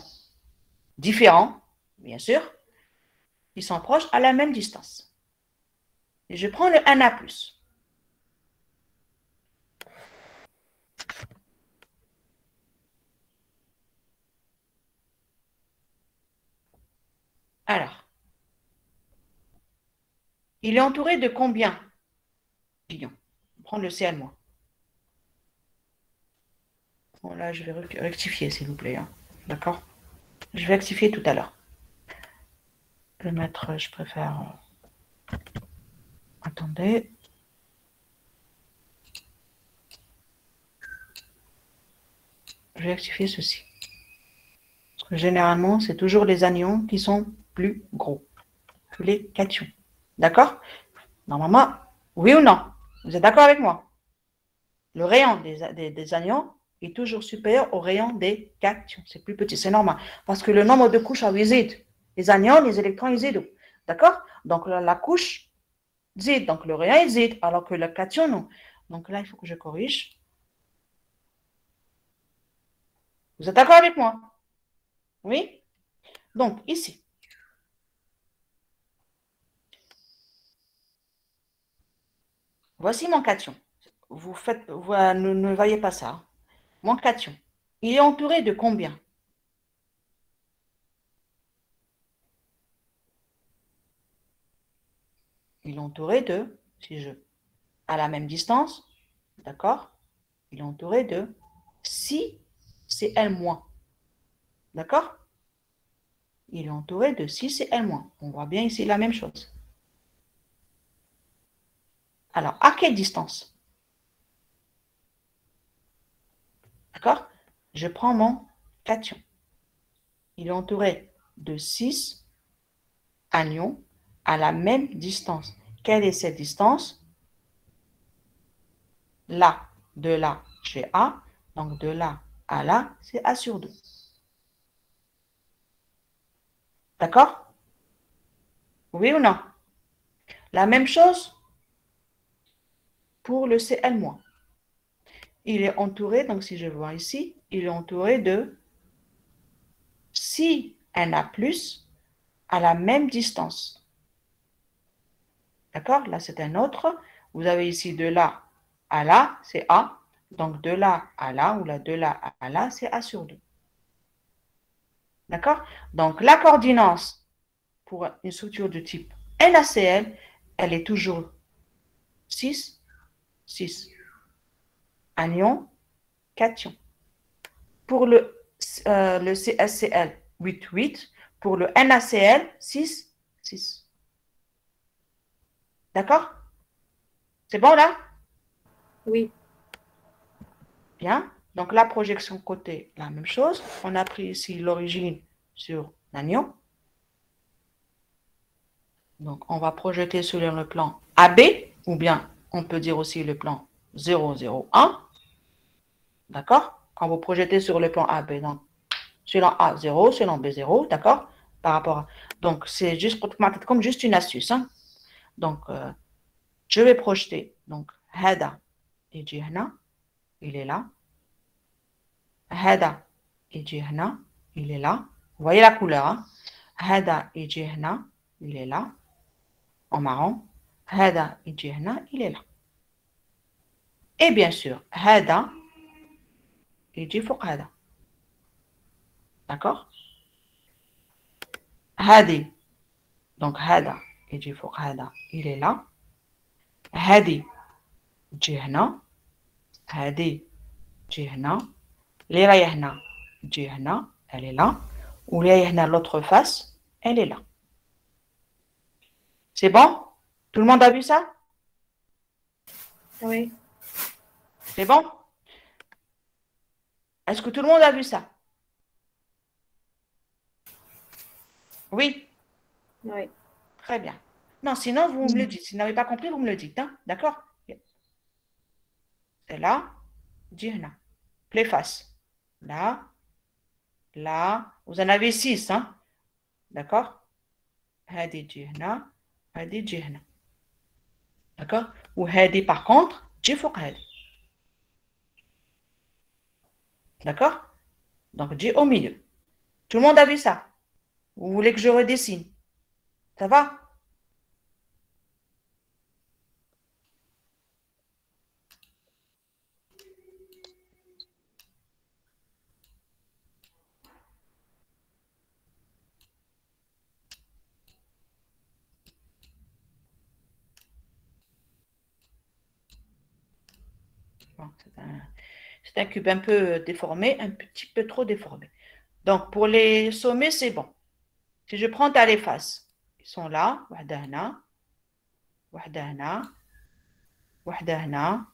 différents, bien sûr, qui sont proches à la même distance. Je prends le 1A+. Alors, il est entouré de combien d'ions? On prend le C à moi. Là, je vais rectifier, s'il vous plaît. Hein. D'accord? Je vais rectifier tout à l'heure. Je vais mettre, je préfère... Euh, attendez. Je vais rectifier ceci. Parce que généralement, c'est toujours les anions qui sont plus gros que les cations. D'accord? Normalement, oui ou non? Vous êtes d'accord avec moi? Le rayon des, des anions est toujours supérieur au rayon des cations. C'est plus petit, c'est normal. Parce que le nombre de couches a visite. Les anions, les électrons, ils zident. D'accord? Donc la, couche zide, donc le rayon est zide, alors que le cation, non. Donc là, il faut que je corrige. Vous êtes d'accord avec moi? Oui? Donc ici. Voici mon cation. Vous faites, vous, ne, ne voyez pas ça. Mon cation, il est entouré de combien? Il est entouré de, si je, à la même distance, d'accord? Il est entouré de 6 Cl-. D'accord? Il est entouré de 6 Cl-. On voit bien ici la même chose. Alors, à quelle distance? D'accord? Je prends mon cation. Il est entouré de 6 anions à la même distance. Quelle est cette distance? Là, de là chez A. Donc, de là à là, c'est A sur 2. D'accord? Oui ou non? La même chose pour le CL-. Il est entouré, donc si je vois ici, il est entouré de 6 Na+, à la même distance. D'accord? Là, c'est un autre. Vous avez ici de là à là, c'est A. Donc, de là à là, ou là, de là à là, c'est A sur 2. D'accord? Donc, la coordinance pour une structure de type NaCl, elle est toujours 6, 6 anion, cation. Pour le, euh, le CSCL, 8, 8. Pour le NaCl, 6, 6. D'accord? C'est bon là? Oui. Bien. Donc la projection côté, la même chose. On a pris ici l'origine sur l'anion. Donc on va projeter sur le plan AB, ou bien on peut dire aussi le plan 0, 0, 1. D'accord? Quand vous projetez sur le plan AB, donc selon A, 0, selon B, 0, d'accord? Par rapport à... Donc, c'est juste comme juste une astuce. Hein. Donc, euh, je vais projeter. Donc, Hada, et Jihna, il est là. Hada, et Jihna, il est là. Vous voyez la couleur. Hein? Hada, et Jihna, il est là. En marron. Hada, et Jihna, il est là. Et bien sûr, Hada, يجي فوق هذا d'accord هذه donc هذا يجي فوق هذا il est là هذه تجي هنا هذه تجي هنا اللي راهي هنا تجي هنا elle est là ou là هنا l'autre face elle est là c'est bon tout le monde a vu ça Oui. c'est bon est-ce que tout le monde a vu ça? Oui? Oui. Très bien. Non, sinon, vous me le dites. Si vous n'avez pas compris, vous me le dites. hein. D'accord? C'est là, Djihna. Les faces. Là, là. Vous en avez six. Hein? D'accord? Hadi Djihna, Hadi Djihna. D'accord? Ou Hadi, par contre, Djifouq Hadi. D'accord? Donc, Dji au milieu. Tout le monde a vu ça? Vous voulez que je redessine? Ça va Bon, c'est un, c'est un cube un peu déformé, un petit peu trop déformé. Donc, pour les sommets, c'est bon. Si je prends à les faces, ils sont là. Wahdana, Wahdana, Wahdana,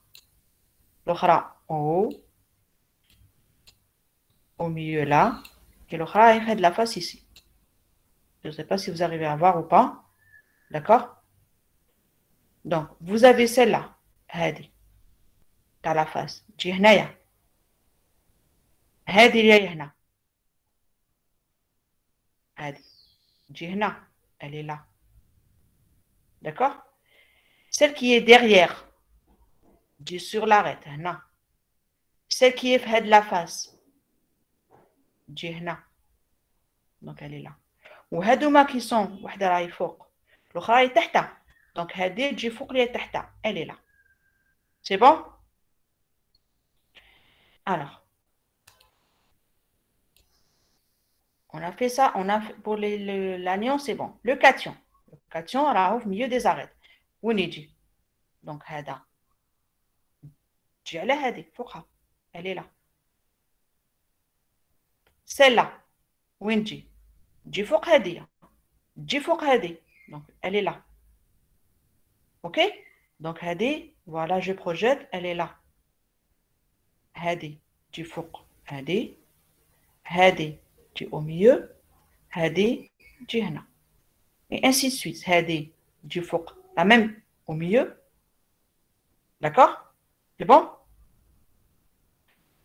l'autre en haut, au milieu là, et l'autre est de la face ici. Je ne sais pas si vous arrivez à voir ou pas. D'accord? Donc, vous avez celle-là, Hadi, à la face. Jihnaya. هذه اللي هي هنا هذه تجي هنا elle est là. D'accord Celle qui est derrière, dit sur l'arête, non. Celle qui est faite de la face, dit non. Donc elle est là. Ou هذوما qui sont وحدة راهي فوق الأخرى راهي تحتها donc هذه تجي فوق اللي تحتها elle est là. C'est bon Alors, On a fait ça, on a fait, pour l'anion, c'est bon. Le cation. Le cation, on au milieu des arêtes. Où est Donc, hada. Tu as la Elle est là. Celle-là. Où est-ce Du fouq hadia. Du fouq hadi. Donc, elle est là. OK? Donc, hadi, voilà, je projette, elle est là. Hadi. Du fouq hadi. Hadi tu es au milieu, Hadi, tu es là. Et ainsi de suite. Hadi, du fouq, la même au milieu. D'accord? C'est bon?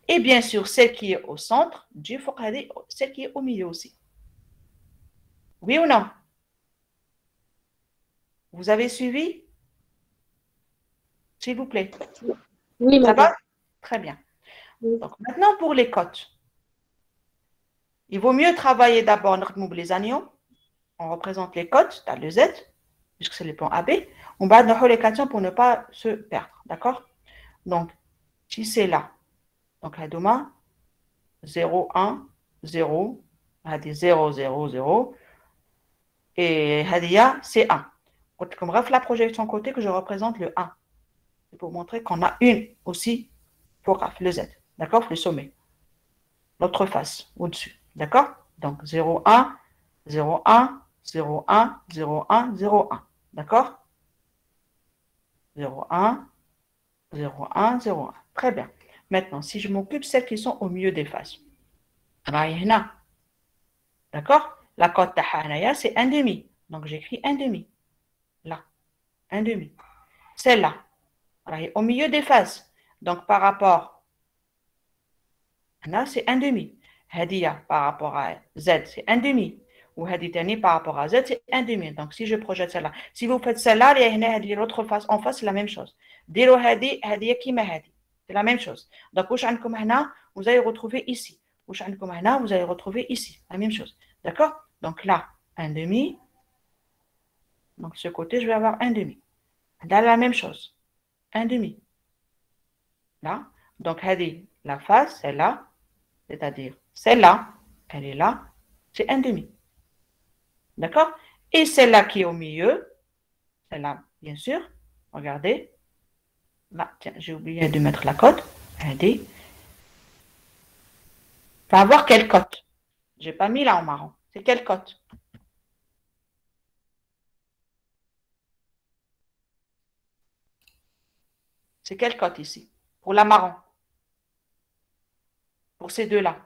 Et bien sûr, celle qui est au centre, du Hadi, celle qui est au milieu aussi. Oui ou non? Vous avez suivi? S'il vous plaît. Oui, Ça va? Très bien. Maintenant pour les cotes il vaut mieux travailler d'abord les anions. On représente les cotes, as le Z, puisque c'est le plan AB. On va dans les questions pour ne pas se perdre. D'accord? Donc, si c'est là, donc la doma 0, 1, 0, hadi 0, 0, 0. Et hadia, c'est 1. Comme bref, la projection côté que je représente le 1. C'est pour montrer qu'on a une aussi pour le Z. D'accord? Le sommet. L'autre face, au-dessus. D'accord? Donc 0, 1, 0, 1, 0, 1, 0, 1, 0, 1. D'accord? 0, 1, 0, 1, 0, 1. Très bien. Maintenant, si je m'occupe de celles qui sont au milieu des faces. D'accord? La cote tahanaya, c'est 1 demi. Donc j'écris 1 demi. Là. 1 demi. Celle-là. Au milieu des faces. Donc par rapport. Là, c'est 1 demi. Hadia par rapport à Z, c'est 1 demi. Ou Haditani par rapport à Z, c'est 1 demi. Donc si je projette celle-là. Si vous faites celle-là, l'autre face en face, c'est la même chose. Diro Hadi, Hadia Kima Hadi. C'est la même chose. Donc, vous allez retrouver ici. Vous allez retrouver ici. La même chose. D'accord Donc là, un demi. Donc, ce côté, je vais avoir un demi. Là, la même chose. Un demi. Là. Donc, la face, celle-là, c'est-à-dire celle-là, elle est là, c'est un demi. D'accord? Et celle-là qui est au milieu, celle-là, bien sûr, regardez. Là, tiens, j'ai oublié de mettre la cote. Regardez. Va avoir quelle cote J'ai pas mis là en marron. C'est quelle cote? C'est quelle cote ici? Pour la marron. Pour ces deux-là.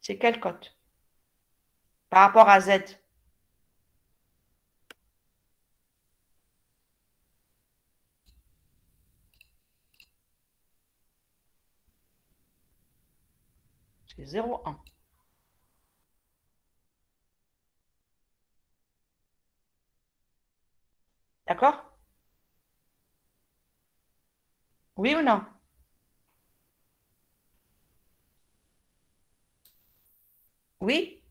C'est quelle cote? Par rapport à Z. C'est 0,1. D'accord? Oui ou non? Oui?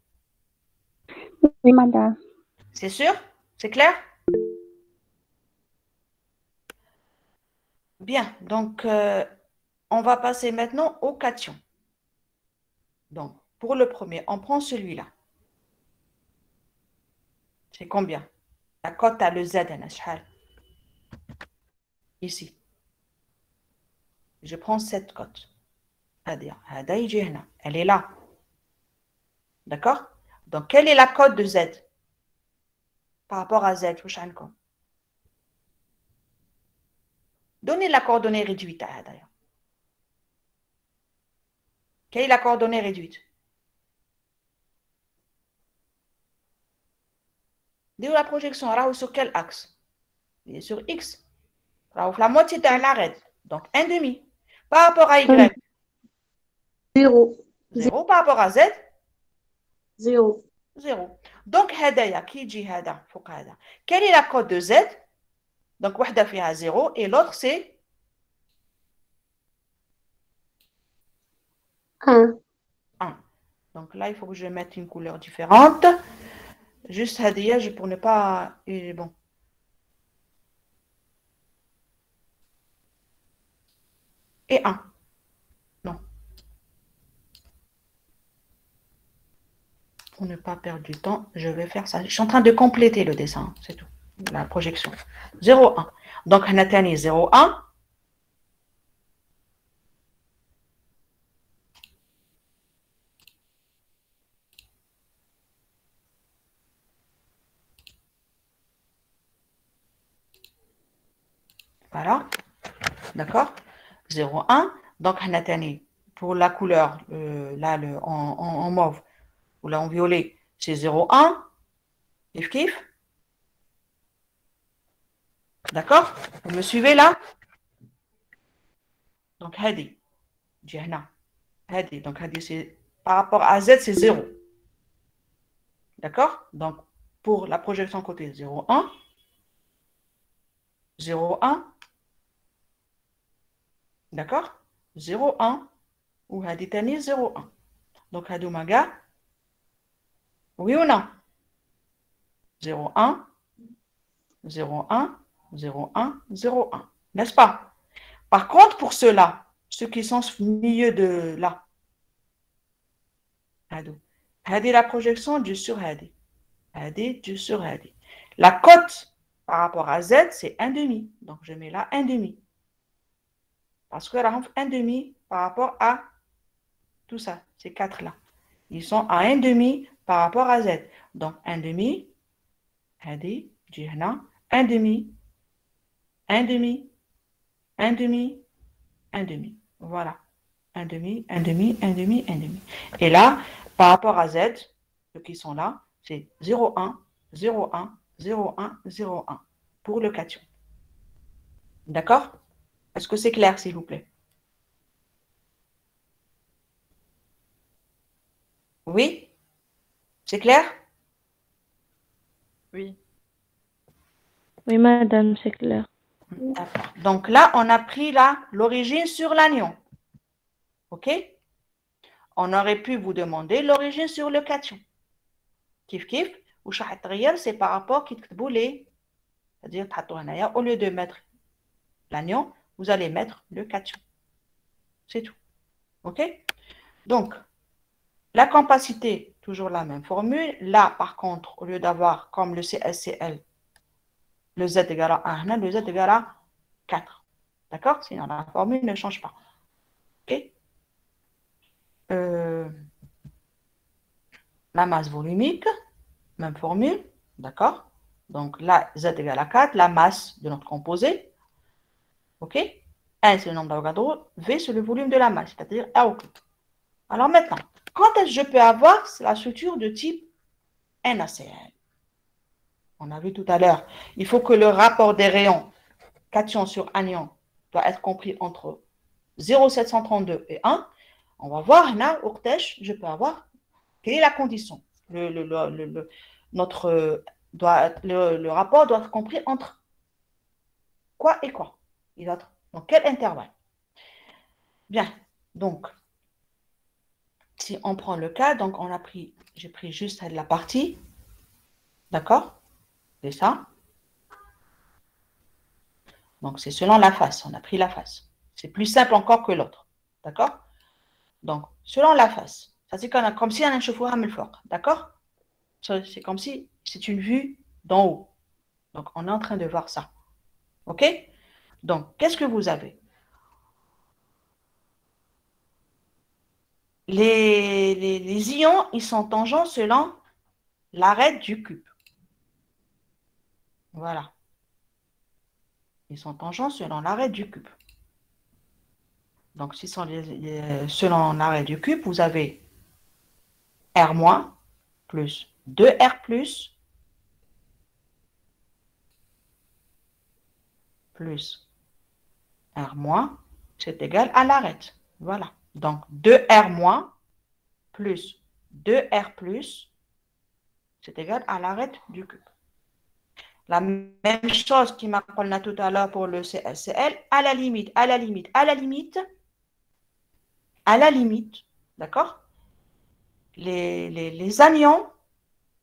Oui, madame. C'est sûr? C'est clair? Bien, donc euh, on va passer maintenant aux cations. Donc, pour le premier, on prend celui-là. C'est combien? La cote à le Z, Ici. Je prends cette cote. C'est-à-dire, elle est là. D'accord? Donc, quelle est la cote de Z par rapport à Z Donnez la coordonnée réduite à d'ailleurs. Quelle est la coordonnée réduite? D'où la projection Alors, sur quel axe? Il est sur X. La moitié d'un arrêt. Donc, 1 demi. Par rapport à Y 0. 0 par rapport à Z 0. 0. Donc, هدايا qui dit هذا فوق هذا. Quelle est la cote de Z Donc, واحدة فيها 0 et l'autre c'est 1. 1. Donc là, il faut que je mette une couleur différente. Juste هدية pour ne pas... Et bon. Et 1. Ne pas perdre du temps, je vais faire ça. Je suis en train de compléter le dessin, c'est tout. La projection. 0, 1. Donc, on a 0, 1. Voilà. D'accord 0, 1. Donc, pour la couleur, euh, là, le, en, mauve, ou là, en violet, c'est 0, 1. Kif, kif. D'accord? Vous me suivez là? Donc, Hadi. Jihna. Hadi. Donc, Hadi, c'est par rapport à Z, c'est 0. D'accord? Donc, pour la projection côté 0, 1. 0, 1. D'accord? 0, 1 ou haditani 0, 1. Donc, hadumaga, oui ou non? 0, 1, 0, 1, 0, 1, 0, 1. N'est-ce pas? Par contre, pour ceux-là, ceux qui sont au milieu de là, Hadi. La projection du sur Hadi. Hadi, du sur Hadi. La cote par rapport à Z, c'est 1 demi. Donc, je mets là 1 demi. Parce que un demi par rapport à tout ça, ces quatre-là. Ils sont à un demi par rapport à Z. Donc, un demi, demi, un demi, un demi, un demi, un demi. Voilà. Un demi, un demi, un demi, un demi. Et là, par rapport à Z, ceux qui sont là, c'est 0,1, 0,1, 0,1, 0,1 pour le cation. D'accord? Est-ce que c'est clair, s'il vous plaît? Oui? C'est clair? Oui. Oui, madame, c'est clair. Donc là, on a pris là l'origine sur l'anion. OK? On aurait pu vous demander l'origine sur le cation. Kif kif, ou c'est par rapport à les c'est-à-dire au lieu de mettre l'anion, vous allez mettre le cation. C'est tout. OK? Donc, la capacité, toujours la même formule. Là, par contre, au lieu d'avoir comme le CSCL, le Z égale à 1, le Z égale à 4. D'accord? Sinon, la formule ne change pas. OK? Euh, La masse volumique, même formule. D'accord? Donc là, Z égale à 4, la masse de notre composé. OK? N, c'est le nombre d'Avogadro. V, c'est le volume de la masse, c'est-à-dire R Alors maintenant, quand est-ce que je peux avoir la structure de type NaCl On a vu tout à l'heure, il faut que le rapport des rayons cation sur anion doit être compris entre 0,732 et 1. On va voir là, au je peux avoir quelle est la condition? Le, notre, le, rapport doit être compris entre quoi et quoi? Il dans quel intervalle? Bien, donc si on prend le cas, donc on a pris, j'ai pris juste la partie, d'accord? C'est ça? Donc c'est selon la face, on a pris la face. C'est plus simple encore que l'autre, d'accord? Donc selon la face, ça c'est comme si on a un fort, d'accord? C'est comme si c'est une vue d'en haut. Donc on est en train de voir ça, ok? Donc qu'est-ce que vous avez? Les, ions, ils sont tangents selon l'arrêt du cube. Voilà. Ils sont tangents selon l'arrêt du cube. Donc, selon l'arrêt du cube, vous avez R- plus 2R plus plus R- c'est égal à l'arrêt. Voilà. Donc, 2R moins plus 2R plus, c'est égal à l'arrêt du cube. La même chose qui parlé tout à l'heure pour le CSCL, à la limite, à la limite, à la limite, à la limite, d'accord? Les, les, anions,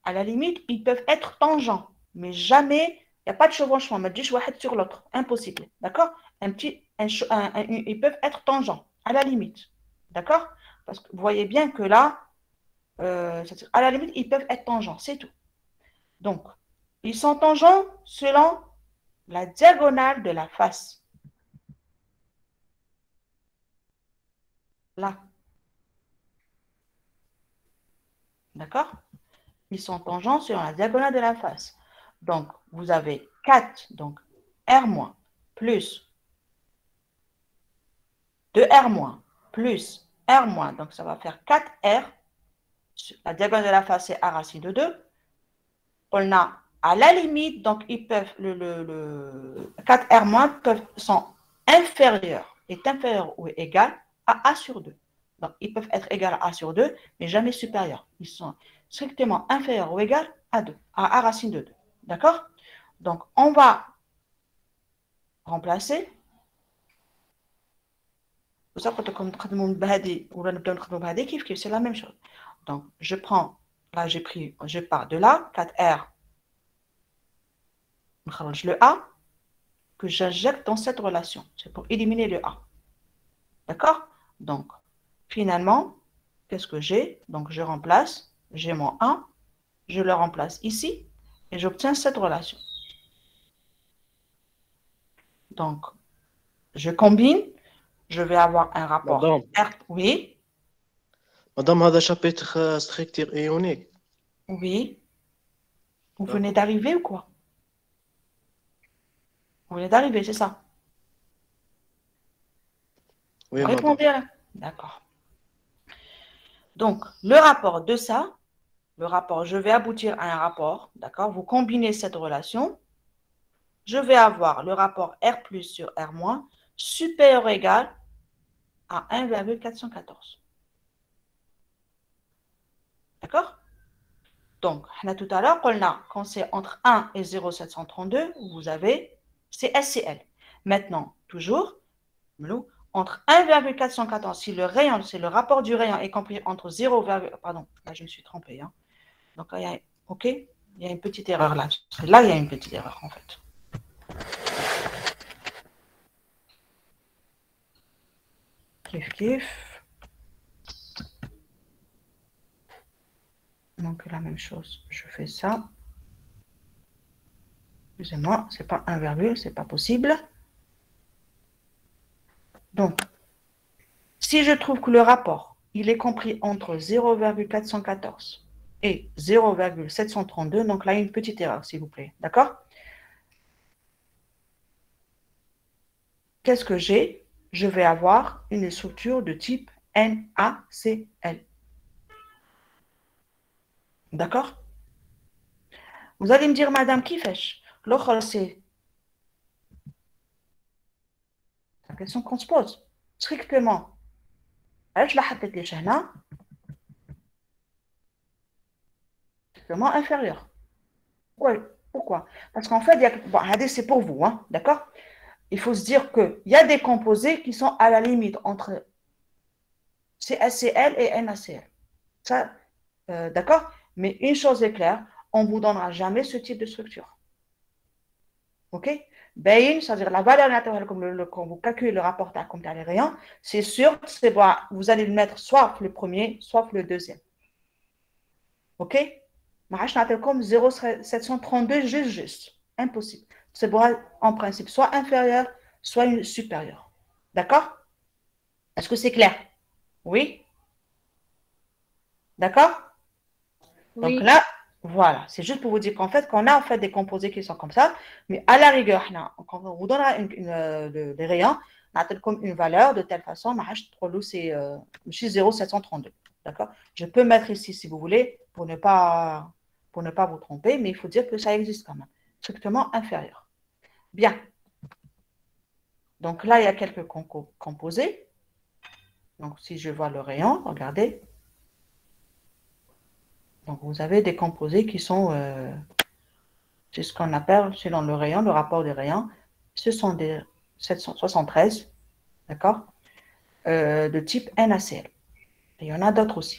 à la limite, ils peuvent être tangents, mais jamais, il n'y a pas de chevauchement, mais choix sur l'autre, impossible, d'accord? Un petit, Ils peuvent être tangents, à la limite. D'accord? Parce que vous voyez bien que là, euh, à la limite, ils peuvent être tangents, c'est tout. Donc, ils sont tangents selon la diagonale de la face. Là. D'accord? Ils sont tangents selon la diagonale de la face. Donc, vous avez 4, donc R- plus 2R- plus R-, donc ça va faire 4R. La diagonale de la face, c'est A racine de 2. On a à la limite, donc ils peuvent, le, le, 4R- peuvent, sont inférieurs, est inférieur ou égal à A sur 2. Donc, ils peuvent être égaux à A sur 2, mais jamais supérieurs. Ils sont strictement inférieurs ou égaux à 2, à A racine de 2. D'accord? Donc, on va remplacer c'est la même chose. Donc, je prends, là j'ai pris, je pars de là, 4R, le A, que j'injecte dans cette relation. C'est pour éliminer le A. D'accord? Donc, finalement, qu'est-ce que j'ai? Donc, je remplace, j'ai mon 1, je le remplace ici, et j'obtiens cette relation. Donc, je combine je vais avoir un rapport. Madame. Oui. Madame, a chapitre euh, strict et ionique. Oui. Vous venez d'arriver ou quoi? Vous venez d'arriver, c'est ça? Oui, Répondez D'accord. Donc, le rapport de ça, le rapport, je vais aboutir à un rapport, d'accord? Vous combinez cette relation. Je vais avoir le rapport R plus sur R moins supérieur ou égal à 1,414. D'accord? Donc, tout à l'heure, quand c'est entre 1 et 0,732, vous avez c'est SCL. Maintenant, toujours, entre 1,414, si le rayon, c'est le rapport du rayon est compris entre 0, pardon, là je me suis trompée. Hein. Donc, il y a, ok, il y a une petite erreur là. Là, il y a une petite erreur en fait. Donc, la même chose. Je fais ça. Excusez-moi, c'est pas un virgule, c'est pas possible. Donc, si je trouve que le rapport, il est compris entre 0,414 et 0,732, donc là, une petite erreur, s'il vous plaît. D'accord? Qu'est-ce que j'ai? Je vais avoir une structure de type NaCl. D'accord? Vous allez me dire, Madame Kifesh, l'autre, c'est la question qu'on se pose. Strictement, strictement inférieur. Pourquoi? Parce qu'en fait, bon, c'est pour vous, hein, d'accord? Il faut se dire qu'il y a des composés qui sont à la limite entre CSCL et NaCl. Ça, euh, d'accord? Mais une chose est claire, on ne vous donnera jamais ce type de structure. OK? Bain, c'est-à-dire la valeur naturelle, comme quand vous calculez le rapport à comme les rayons, c'est sûr, c'est vous allez le mettre soit le premier, soit le deuxième. OK? Je comme 0,732 juste, juste. Impossible. C'est bon, en principe, soit inférieur, soit supérieur. D'accord? Est-ce que c'est clair? Oui? D'accord? Donc là, voilà, c'est juste pour vous dire qu'en fait, qu'on a en fait des composés qui sont comme ça, mais à la rigueur, quand on vous donnera une, euh, des rayons, on a comme une valeur de telle façon, c'est 0,732. Euh, D'accord? Je peux mettre ici si vous voulez pour ne, pas, pour ne pas vous tromper, mais il faut dire que ça existe quand même. Strictement inférieur. Bien. Donc là, il y a quelques composés. Donc si je vois le rayon, regardez, donc, vous avez des composés qui sont, euh, c'est ce qu'on appelle, selon le rayon, le rapport des rayons, ce sont des 773, d'accord, euh, de type NaCl. il y en a d'autres aussi,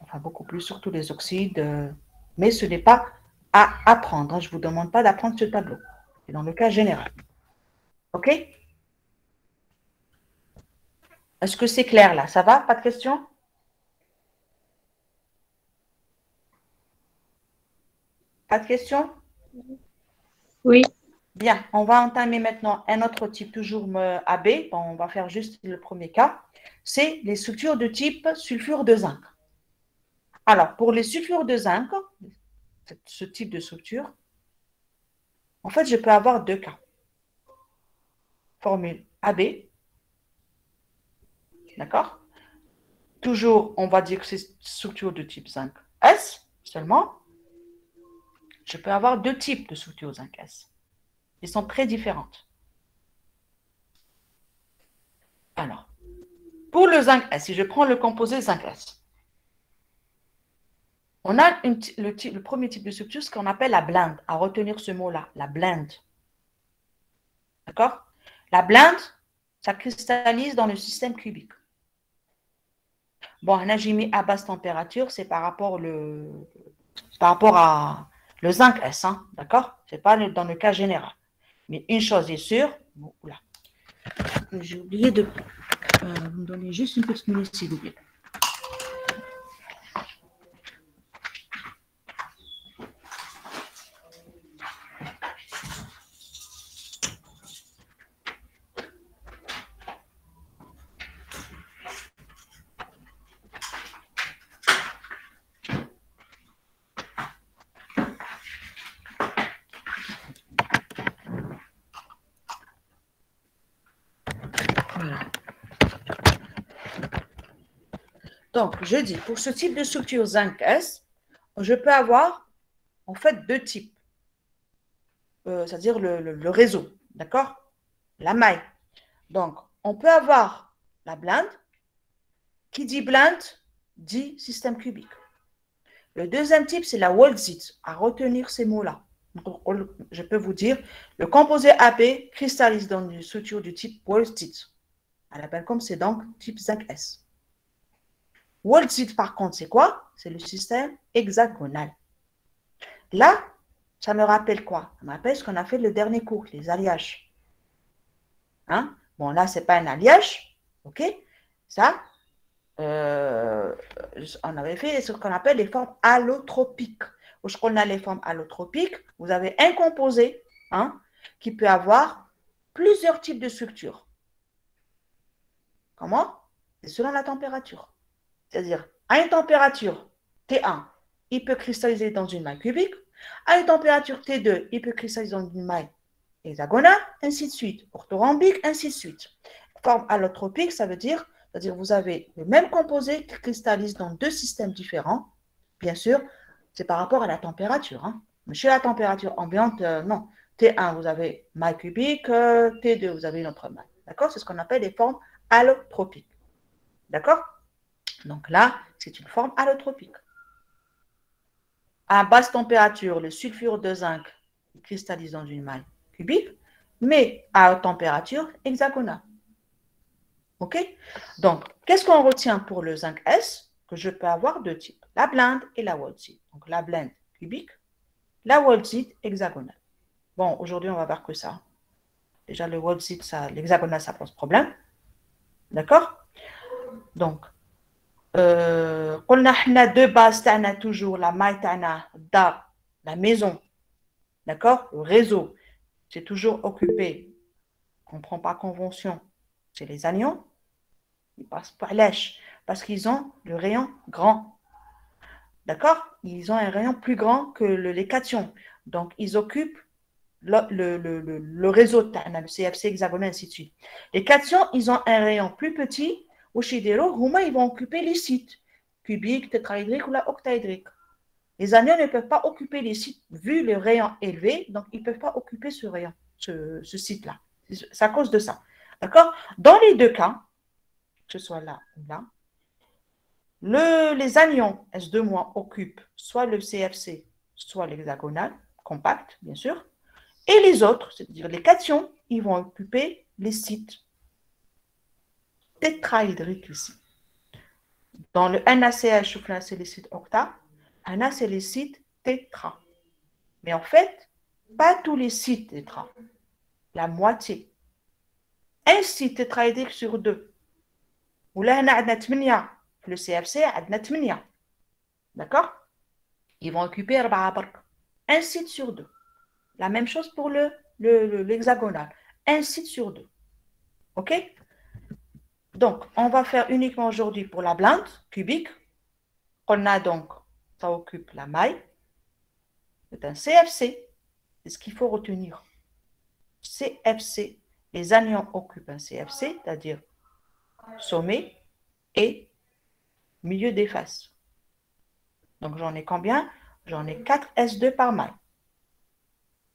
enfin beaucoup plus, surtout les oxydes, euh, mais ce n'est pas à apprendre. Hein. Je ne vous demande pas d'apprendre ce tableau. C'est dans le cas général. OK? Est-ce que c'est clair là? Ça va? Pas de questions? Pas de questions? Oui. Bien, on va entamer maintenant un autre type, toujours AB. on va faire juste le premier cas. C'est les structures de type sulfure de zinc. Alors, pour les sulfures de zinc, ce type de structure, en fait, je peux avoir deux cas. Formule AB. D'accord? Toujours, on va dire que c'est structure de type 5S seulement je peux avoir deux types de structures zinc S. Ils sont très différentes. Alors, pour le zinc S, si je prends le composé zinc S, on a le, premier type de structure, ce qu'on appelle la blinde. À retenir ce mot-là, la blinde. D'accord? La blinde, ça cristallise dans le système cubique. Bon, un j'ai à basse température, c'est par rapport, le, par rapport à, le zinc S, hein, d'accord? Ce n'est pas dans le cas général. Mais une chose est sûre, j'ai oublié de euh, vous donner juste une petite minute, s'il vous plaît. Donc, je dis, pour ce type de structure zinc S, je peux avoir en fait deux types, euh, c'est-à-dire le, réseau, d'accord? La maille. Donc, on peut avoir la blinde. Qui dit blinde dit système cubique. Le deuxième type, c'est la Waltzit, à retenir ces mots-là. Je peux vous dire, le composé AP cristallise dans une structure du type Wolstead. Elle appelle comme c'est donc type 5S. Wolstead, par contre, c'est quoi? C'est le système hexagonal. Là, ça me rappelle quoi? Ça me rappelle ce qu'on a fait le dernier cours, les alliages. Hein? Bon, là, ce n'est pas un alliage, ok? Ça, euh, on avait fait ce qu'on appelle les formes allotropiques. on a les formes allotropiques, vous avez un composé hein, qui peut avoir plusieurs types de structures. Comment? Selon la température. C'est-à-dire, à une température T1, il peut cristalliser dans une maille cubique. À une température T2, il peut cristalliser dans une maille hexagonale, ainsi de suite. Orthorhombique, ainsi de suite. Forme allotropique, ça veut dire c'est-à-dire vous avez le même composé qui cristallise dans deux systèmes différents. Bien sûr, c'est par rapport à la température. Hein. Mais chez la température ambiante, euh, non. T1, vous avez maille cubique, euh, T2, vous avez une autre maille. D'accord? C'est ce qu'on appelle les formes allotropiques. D'accord? Donc là, c'est une forme allotropique. À basse température, le sulfure de zinc cristallise dans une maille cubique, mais à haute température, hexagonale. OK? Donc, qu'est-ce qu'on retient pour le zinc S Que je peux avoir deux types, la blinde et la wallseed. Donc, la blinde cubique, la wallseed hexagonale. Bon, aujourd'hui, on va voir que ça. Déjà, le wallseed, l'hexagonal, ça pose problème. D'accord? Donc, on a deux bases, a toujours la da, la maison. D'accord Le réseau, c'est toujours occupé. On ne prend pas convention. C'est les anions. Ils passent par lèche parce qu'ils ont le rayon grand. D'accord Ils ont un rayon plus grand que les cations. Donc, ils occupent le, le, le, le réseau, le CFC hexagonal, ainsi de suite. Les cations, ils ont un rayon plus petit. Au Shidero, ils vont occuper les sites cubiques, tétraédriques ou la. Les anions ne peuvent pas occuper les sites vu le rayon élevé, donc ils ne peuvent pas occuper ce rayon, ce, site-là. C'est à cause de ça. D'accord? Dans les deux cas, que ce soit là ou là. Le, les anions S2- occupent soit le CFC, soit l'hexagonal, compact, bien sûr. Et les autres, c'est-à-dire les cations, ils vont occuper les sites tétrahydrique ici. Dans le NaCH, trouve un octa, un tétra. Mais en fait, pas tous les sites tétra, la moitié. Un site tétraédrique sur deux. Ou là, on a Le CFC a 8. D'accord? Ils vont occuper un site sur deux. La même chose pour le l'hexagonal. Un site sur deux. OK? Donc on va faire uniquement aujourd'hui pour la blinde cubique on a donc ça occupe la maille c'est un CFC c'est ce qu'il faut retenir CFC les anions occupent un CFC c'est-à-dire sommet et milieu des faces. Donc j'en ai combien? J'en ai 4 S2 par maille.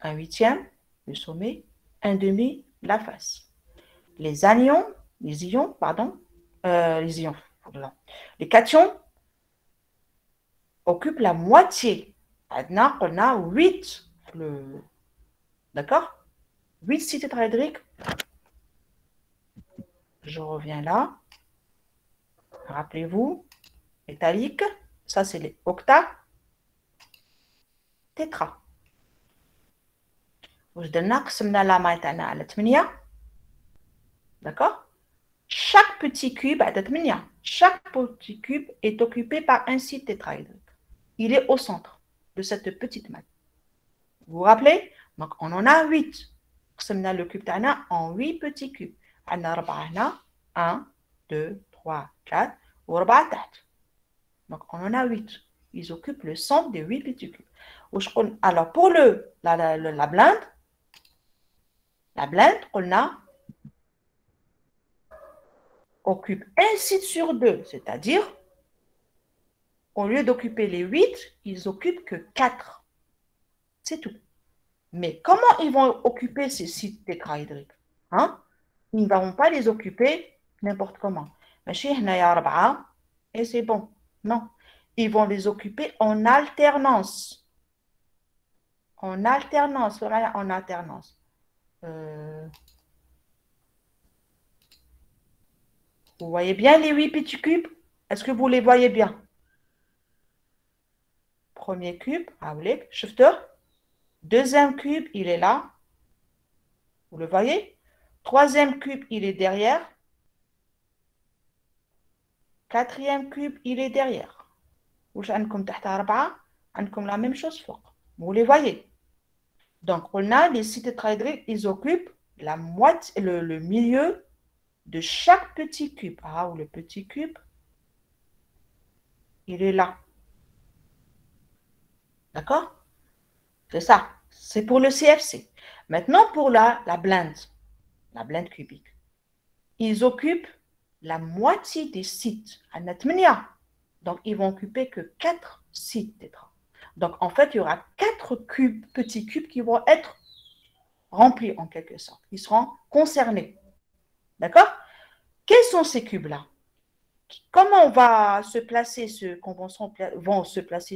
Un huitième, le sommet, un demi, la face. Les anions, les ions, pardon, euh, les ions, les cations occupent la moitié. Maintenant, on a 8, le... d'accord? 8 sites tétraédriques. Je reviens là. Rappelez-vous, métallique, ça c'est les octa, tétra. D'accord? Chaque petit cube, chaque petit cube est occupé par un site tétraédrique. Il est au centre de cette petite maille. Vous vous rappelez? Donc, on en a 8. Le cube en 8 petits cubes. 1, 2, 3, 4, Donc, on en a 8. Ils occupent le centre des 8 petits cubes. Alors, pour le, la, la, la blinde, la blinde, on a occupe un site sur deux c'est-à-dire au lieu d'occuper les 8 ils occupent que 4 c'est tout mais comment ils vont occuper ces sites tétraédriques hein? Ils ne vont pas les occuper n'importe comment. Et c'est bon. Non. Ils vont les occuper en alternance. en alternance. En alternance. Euh, Vous voyez bien les huit petits cubes? Est-ce que vous les voyez bien? Premier cube, ah, Avlek, shifter. Deuxième cube, il est là. Vous le voyez? Troisième cube, il est derrière. Quatrième cube, il est derrière. la même chose. Vous les voyez? Donc, on a les cités ils occupent la moitié, le milieu de chaque petit cube. Ah, le petit cube, il est là. D'accord? C'est ça. C'est pour le CFC. Maintenant, pour la, la blinde, la blinde cubique, ils occupent la moitié des sites à Netmenia. Donc, ils vont occuper que 4 sites. Donc, en fait, il y aura 4 cubes, petits cubes qui vont être remplis en quelque sorte. Ils seront concernés. D'accord? Quels sont ces cubes-là? Comment vont se placer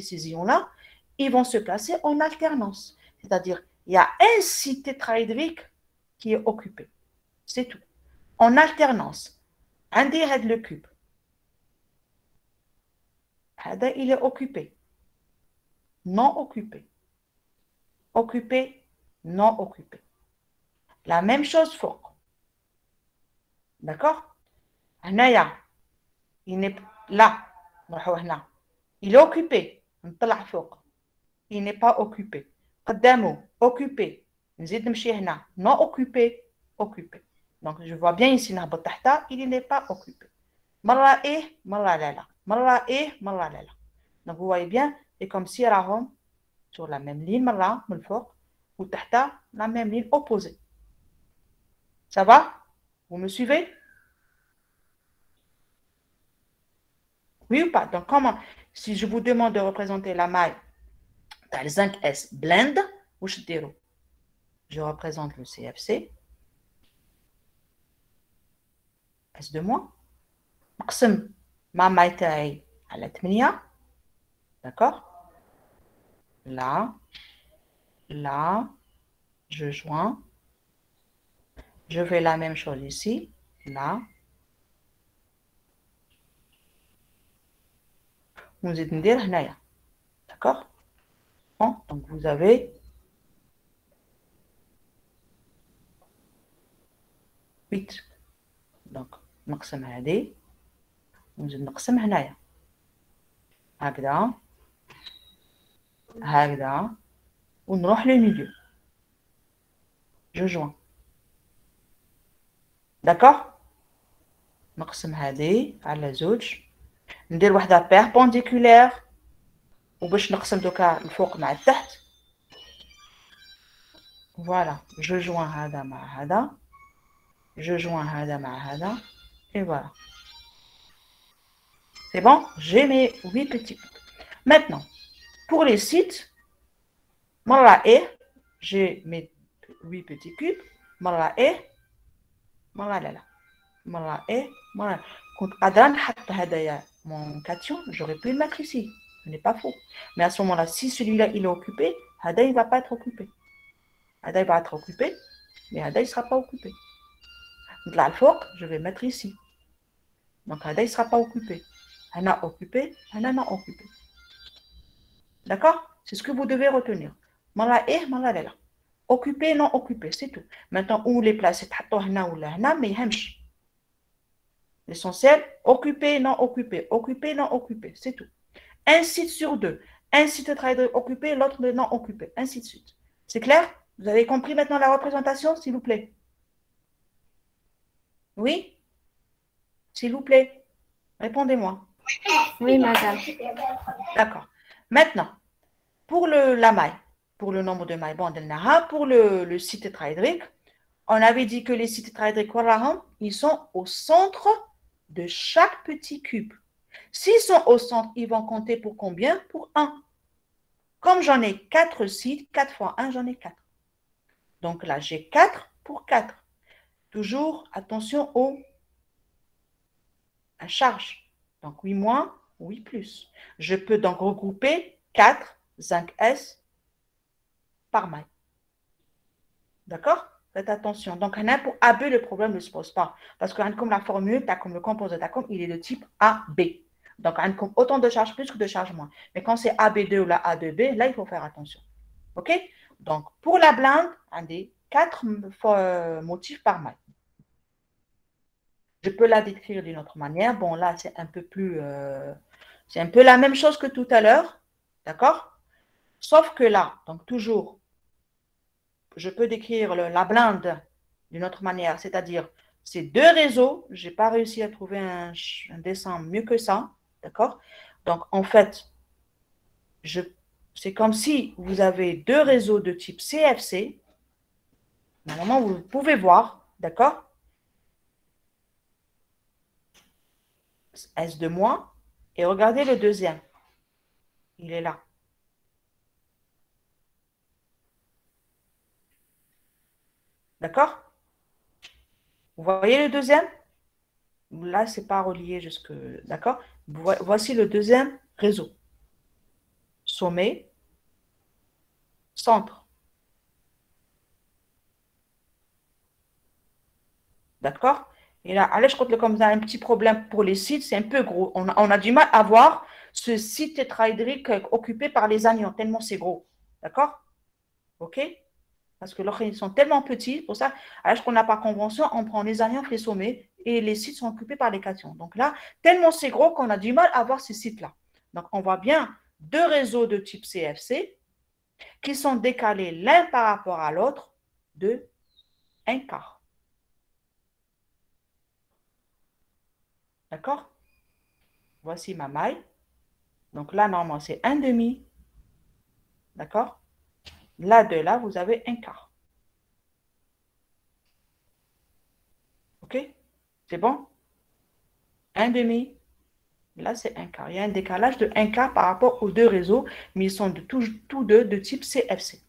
ces ions-là? Ils vont se placer en alternance. C'est-à-dire, il y a un site tétraédrique qui est occupé. C'est tout. En alternance. Un des le cube. Il est occupé. Non occupé. Occupé, non occupé. La même chose fort. D'accord? Anaya, il n'est là. Il est occupé. Il n'est pas occupé. occupé. Non occupé, occupé. Donc, je vois bien ici, il n'est pas occupé. Donc, vous voyez bien, c'est comme si Rahom, sur la même ligne, ou Tahta, la même ligne opposée. Ça va? Vous me suivez? Oui ou pas? Donc, comment Si je vous demande de représenter la maille le 5S blend, je représente le CFC. S de moi? ma maille à la D'accord? Là, là, je joins. Je fais la même chose ici, là. Vous êtes هنايا d'accord bon, donc vous avez 8 donc نقسم هذه ونزيد نقسم هنايا هكذا هكذا ونروح للميليو جو جوان داكوغ نقسم هذه على زوج ندير وحده بيربونديكولير وباش نقسم دوكا الفوق مع التحت فوالا جو جوان هذا مع هذا جو جوان هذا مع هذا et voilà c'est bon j'ai mes 8 petits cubes maintenant pour les sites مرة ايه j'ai mes 8 petits cubes مرة ايه Voilà, là, là. Voilà, et voilà. Quand Adran mon cation, j'aurais pu le mettre ici. Ce n'est pas faux. Mais à ce moment-là, si celui-là, il est occupé, Hada, il ne va pas être occupé. Hada, il va être occupé, mais Hada, il ne sera pas occupé. Donc, la je vais mettre ici. Donc, Hada, ne sera pas occupé. Hana occupé, Hana non occupé. D'accord? C'est ce que vous devez retenir. Mala et Mala là. Occupé, non occupé, c'est tout. Maintenant, où les là, mais. L'essentiel, occupé, non occupé, occupé, non occupé, c'est tout. Un site sur deux. Un site de travail occupé, l'autre de non occupé, ainsi de suite. C'est clair? Vous avez compris maintenant la représentation, s'il vous plaît? Oui? S'il vous plaît Répondez-moi. Oui, madame. D'accord. Maintenant, pour le, la maille, pour le nombre de mailles, bon, pour le, site tétraédrique, on avait dit que les sites tétraédriques, ils sont au centre de chaque petit cube. S'ils sont au centre, ils vont compter pour combien? Pour 1. Comme j'en ai 4 sites, 4 fois 1, j'en ai 4. Donc là, j'ai 4 pour 4. Toujours, attention au à charge. Donc 8 moins, 8 plus. Je peux donc regrouper 4, 5S par maille. D'accord? Faites attention. Donc, pour AB, le problème ne se pose pas. Parce que comme la formule, comme le composé d'Acom, il est de type AB. Donc, comme autant de charges plus que de charges moins. Mais quand c'est AB2 ou la A2B, là, il faut faire attention. OK? Donc, pour la blinde, un des quatre euh, motifs par maille. Je peux la décrire d'une autre manière. Bon, là, c'est un peu plus... Euh, c'est un peu la même chose que tout à l'heure. D'accord? Sauf que là, donc toujours, je peux décrire la blinde d'une autre manière, c'est-à-dire ces deux réseaux, je n'ai pas réussi à trouver un, dessin mieux que ça, d'accord? Donc, en fait, c'est comme si vous avez deux réseaux de type CFC. Normalement, vous pouvez voir, d'accord? S de moi. Et regardez le deuxième. Il est là. D'accord? Vous voyez le deuxième? Là, ce n'est pas relié jusque... D'accord? Voici le deuxième réseau. Sommet, centre. D'accord? Et là, allez, je crois que comme ça, un petit problème pour les sites, c'est un peu gros. On a, du mal à voir ce site tétraédrique occupé par les anions, tellement c'est gros. D'accord? OK? Parce que ils sont tellement petits, pour ça, alors qu'on n'a pas convention, on prend les anions, les sommets, et les sites sont occupés par les cations. Donc là, tellement c'est gros qu'on a du mal à voir ces sites-là. Donc on voit bien deux réseaux de type CFC qui sont décalés l'un par rapport à l'autre de un quart. D'accord? Voici ma maille. Donc là, normalement, c'est un demi. D'accord? Là, de là, vous avez un quart. OK? C'est bon? Un demi. Là, c'est un quart. Il y a un décalage de un quart par rapport aux deux réseaux, mais ils sont de tous, deux de type CFC.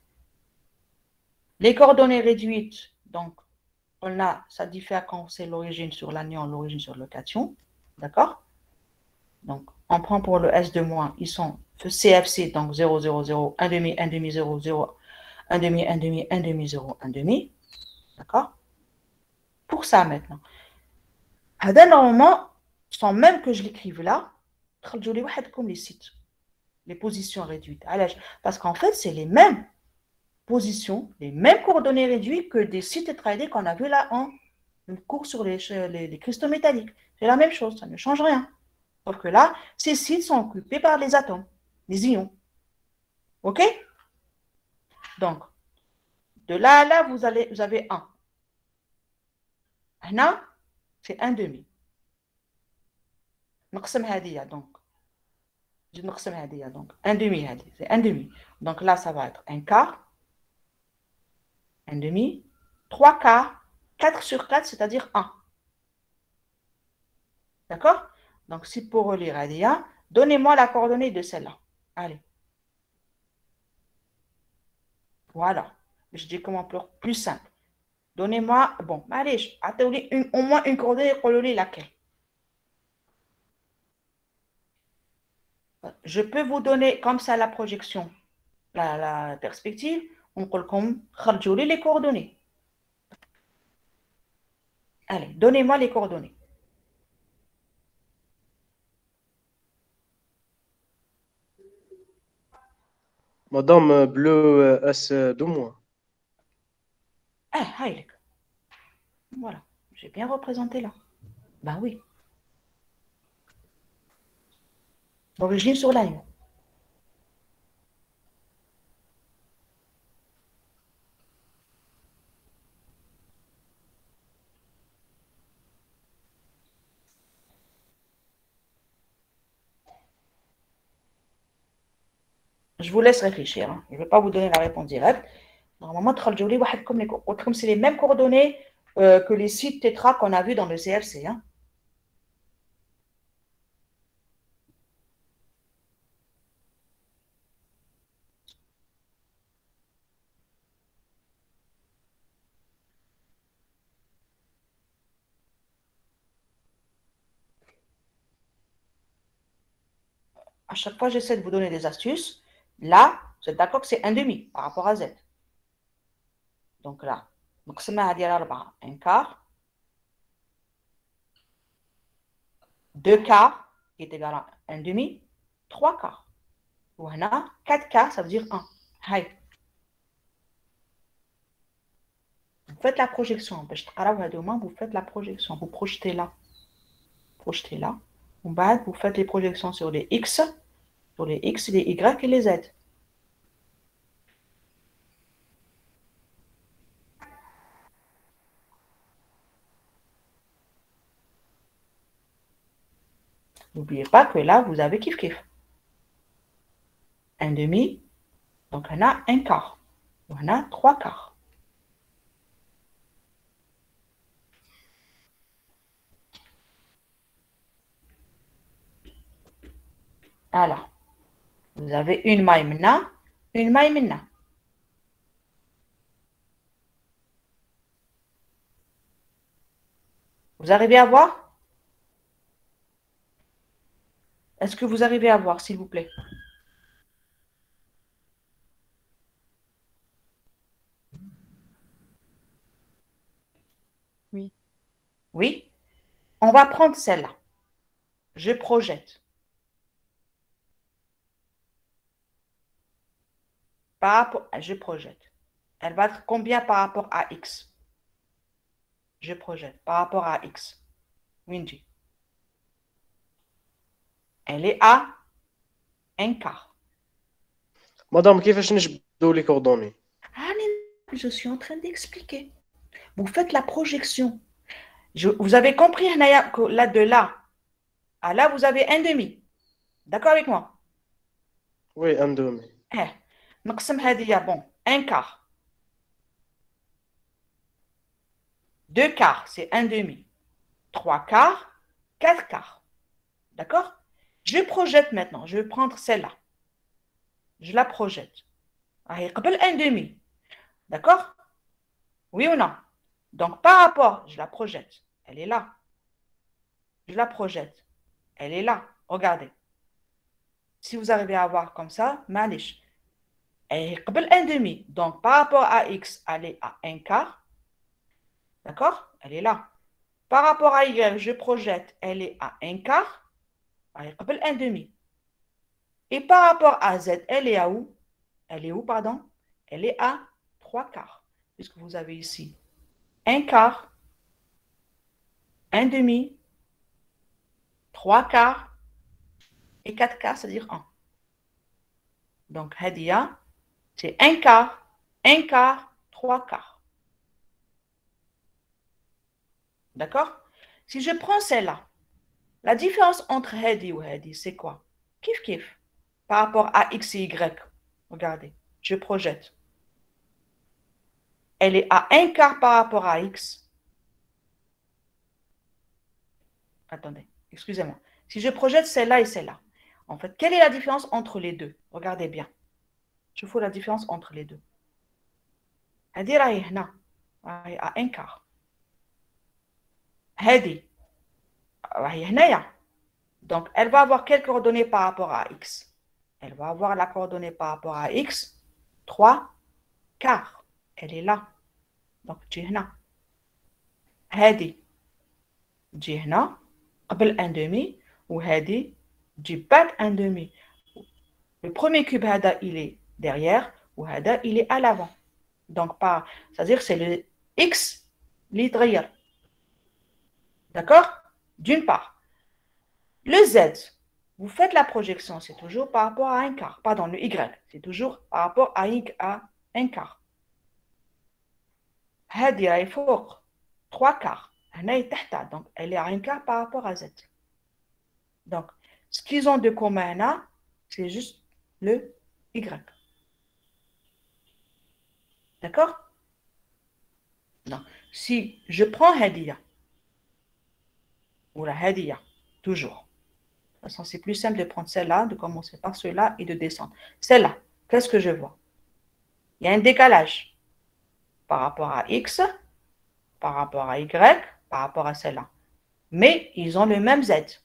Les coordonnées réduites, donc, on a, ça diffère quand c'est l'origine sur l'anion, l'origine sur le cation. D'accord? Donc, on prend pour le S de moins, ils sont CFC, donc 0, 0, 0, 1 demi, 1 demi, 0, 0, 1 demi, 1 demi, 1 demi, 0, 1 demi. D'accord? Pour ça maintenant. Normalement, sans même que je l'écrive là, comme les sites, les positions réduites. Parce qu'en fait, c'est les mêmes positions, les mêmes coordonnées réduites que des sites tétraédriques qu'on a vu là en cours sur les, les, cristaux métalliques. C'est la même chose, ça ne change rien. Sauf que là, ces sites sont occupés par les atomes, les ions. OK? donc, de là à là, vous, allez, vous avez 1. Là, c'est 1 demi. نقسم هذه donc. Je نقسم هذه donc. 1 demi c'est 1 demi. Donc là, ça va être un quart. 1 demi. 3 quarts. 4 sur 4, c'est-à-dire 1. D'accord Donc, si pour relire Adia, donnez-moi la coordonnée de celle-là. Allez. Voilà. Je dis comment plus simple. Donnez-moi, bon, allez, attendez au moins une coordonnée, laquelle Je peux vous donner comme ça la projection, la, perspective. On peut les coordonnées. Allez, donnez-moi les coordonnées. Madame Bleu S de moi. Ah, Voilà, j'ai bien représenté là. Ben oui. Origine sur ligne. Je vous laisse réfléchir. Hein. Je ne vais pas vous donner la réponse directe. Normalement, comme c'est les mêmes coordonnées euh, que les sites tétra qu'on a vus dans le CFC. Hein. À chaque fois, j'essaie de vous donner des astuces. Là, vous êtes d'accord que c'est un demi par rapport à Z. Donc là, donc c'est un quart. 2 quarts qui est égal à 1 demi, 3 quarts. Ou 4 quarts, ça veut dire 1. Hi. Vous faites la projection. Vous faites la projection. Vous projetez là. Projetez là. Vous faites les projections sur les X sur les x les y et les z N'oubliez pas que là, vous avez kiff kiff. Un demi, donc on a un quart. On a trois quarts. Alors, vous avez une maille maintenant, une maille maintenant. Vous arrivez à voir? Est-ce que vous arrivez à voir, s'il vous plaît? Oui. Oui? On va prendre celle-là. Je projette. je projette. Elle va être combien par rapport à x? Je projette par rapport à x. Windy. Elle est à un quart. Madame, les ah, je suis en train d'expliquer. Vous faites la projection. Vous avez compris que là de là à là, vous avez un demi. D'accord avec moi? Oui, un demi. Eh, نقسم هذه bon, un quart. Deux quarts, c'est un demi. Trois quarts, quatre quarts. D'accord Je projette maintenant. Je vais prendre celle-là. Je la projette. Ah, يقبل un demi. D'accord Oui ou non Donc, par rapport, je la projette. Elle est là. Je la projette. Elle est là. Regardez. Si vous arrivez à voir comme ça, manish. Elle est قبل un demi. Donc, par rapport à x, elle est à un quart. D'accord Elle est là. Par rapport à y, je projette, elle est à un quart. Elle est قبل un demi. Et par rapport à z, elle est à où Elle est où, pardon Elle est à trois quarts. Puisque vous avez ici un quart, un demi, trois quarts et quatre quarts, c'est-à-dire un. Donc, Hadia, c'est un quart, un quart, trois quarts. D'accord? Si je prends celle-là, la différence entre Hadi ou Hadi, c'est quoi? Kif kif. Par rapport à X et Y. Regardez, je projette. Elle est à un quart par rapport à X. Attendez, excusez-moi. Si je projette celle-là et celle-là, en fait, quelle est la différence entre les deux? Regardez bien. Je fais la différence entre les deux. هذه راهي هنا راهي à un quart. هذه راهي هنايا. Donc, elle va avoir quelle coordonnée par rapport à x Elle va avoir la coordonnée par rapport à x, 3 quarts. Elle est là. Donc, تجي هنا. هذه تجي هنا قبل un demi وهذه تجي بعد un demi. Le premier cube هذا il est derrière, ou hada, il est à l'avant. Donc, pas, c'est-à-dire c'est le X l'idriyar. D'accord? D'une part. Le Z, vous faites la projection, c'est toujours par rapport à un quart. Pardon, le Y, c'est toujours par rapport à, un quart. Hadia est fort, trois quarts. Donc, elle est à un quart par rapport à Z. Donc, ce qu'ils ont de commun là, c'est juste le Y. D'accord? Non. Si je prends Hadia, ou la Hadia, toujours. De toute façon, c'est plus simple de prendre celle-là, de commencer par celle-là et de descendre. Celle-là, qu'est-ce que je vois? Il y a un décalage par rapport à X, par rapport à Y, par rapport à celle-là. Mais ils ont le même Z.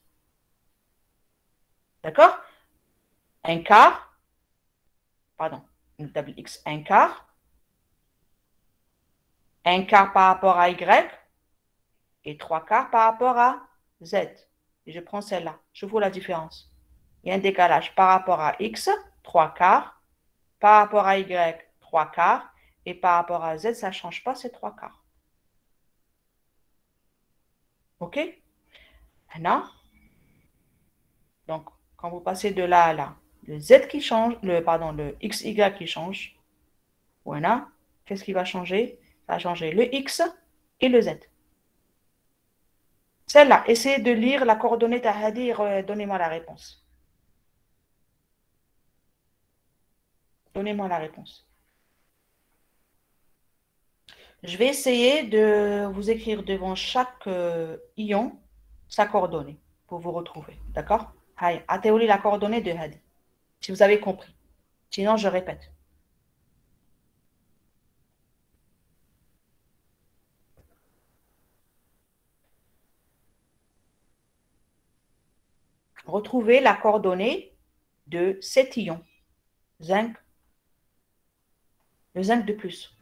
D'accord? Un quart, pardon, une table X, un quart, un quart par rapport à Y et trois quarts par rapport à Z. Je prends celle-là. Je vois la différence. Il y a un décalage par rapport à X, trois quarts, par rapport à Y, trois quarts, et par rapport à Z, ça ne change pas, c'est trois quarts. OK? Maintenant, donc, quand vous passez de là à là, le Z qui change, le, pardon, le XY qui change, voilà, qu'est-ce qui va changer? Ça va changer le X et le Z. Celle-là, essayez de lire la coordonnée Tahadi et donnez-moi la réponse. Donnez-moi la réponse. Je vais essayer de vous écrire devant chaque euh, ion sa coordonnée pour vous retrouver. D'accord? À théorie, la coordonnée de Hadi. Si vous avez compris. Sinon, je répète. Retrouvez la coordonnée de cet ion. Zinc. Le zinc de plus.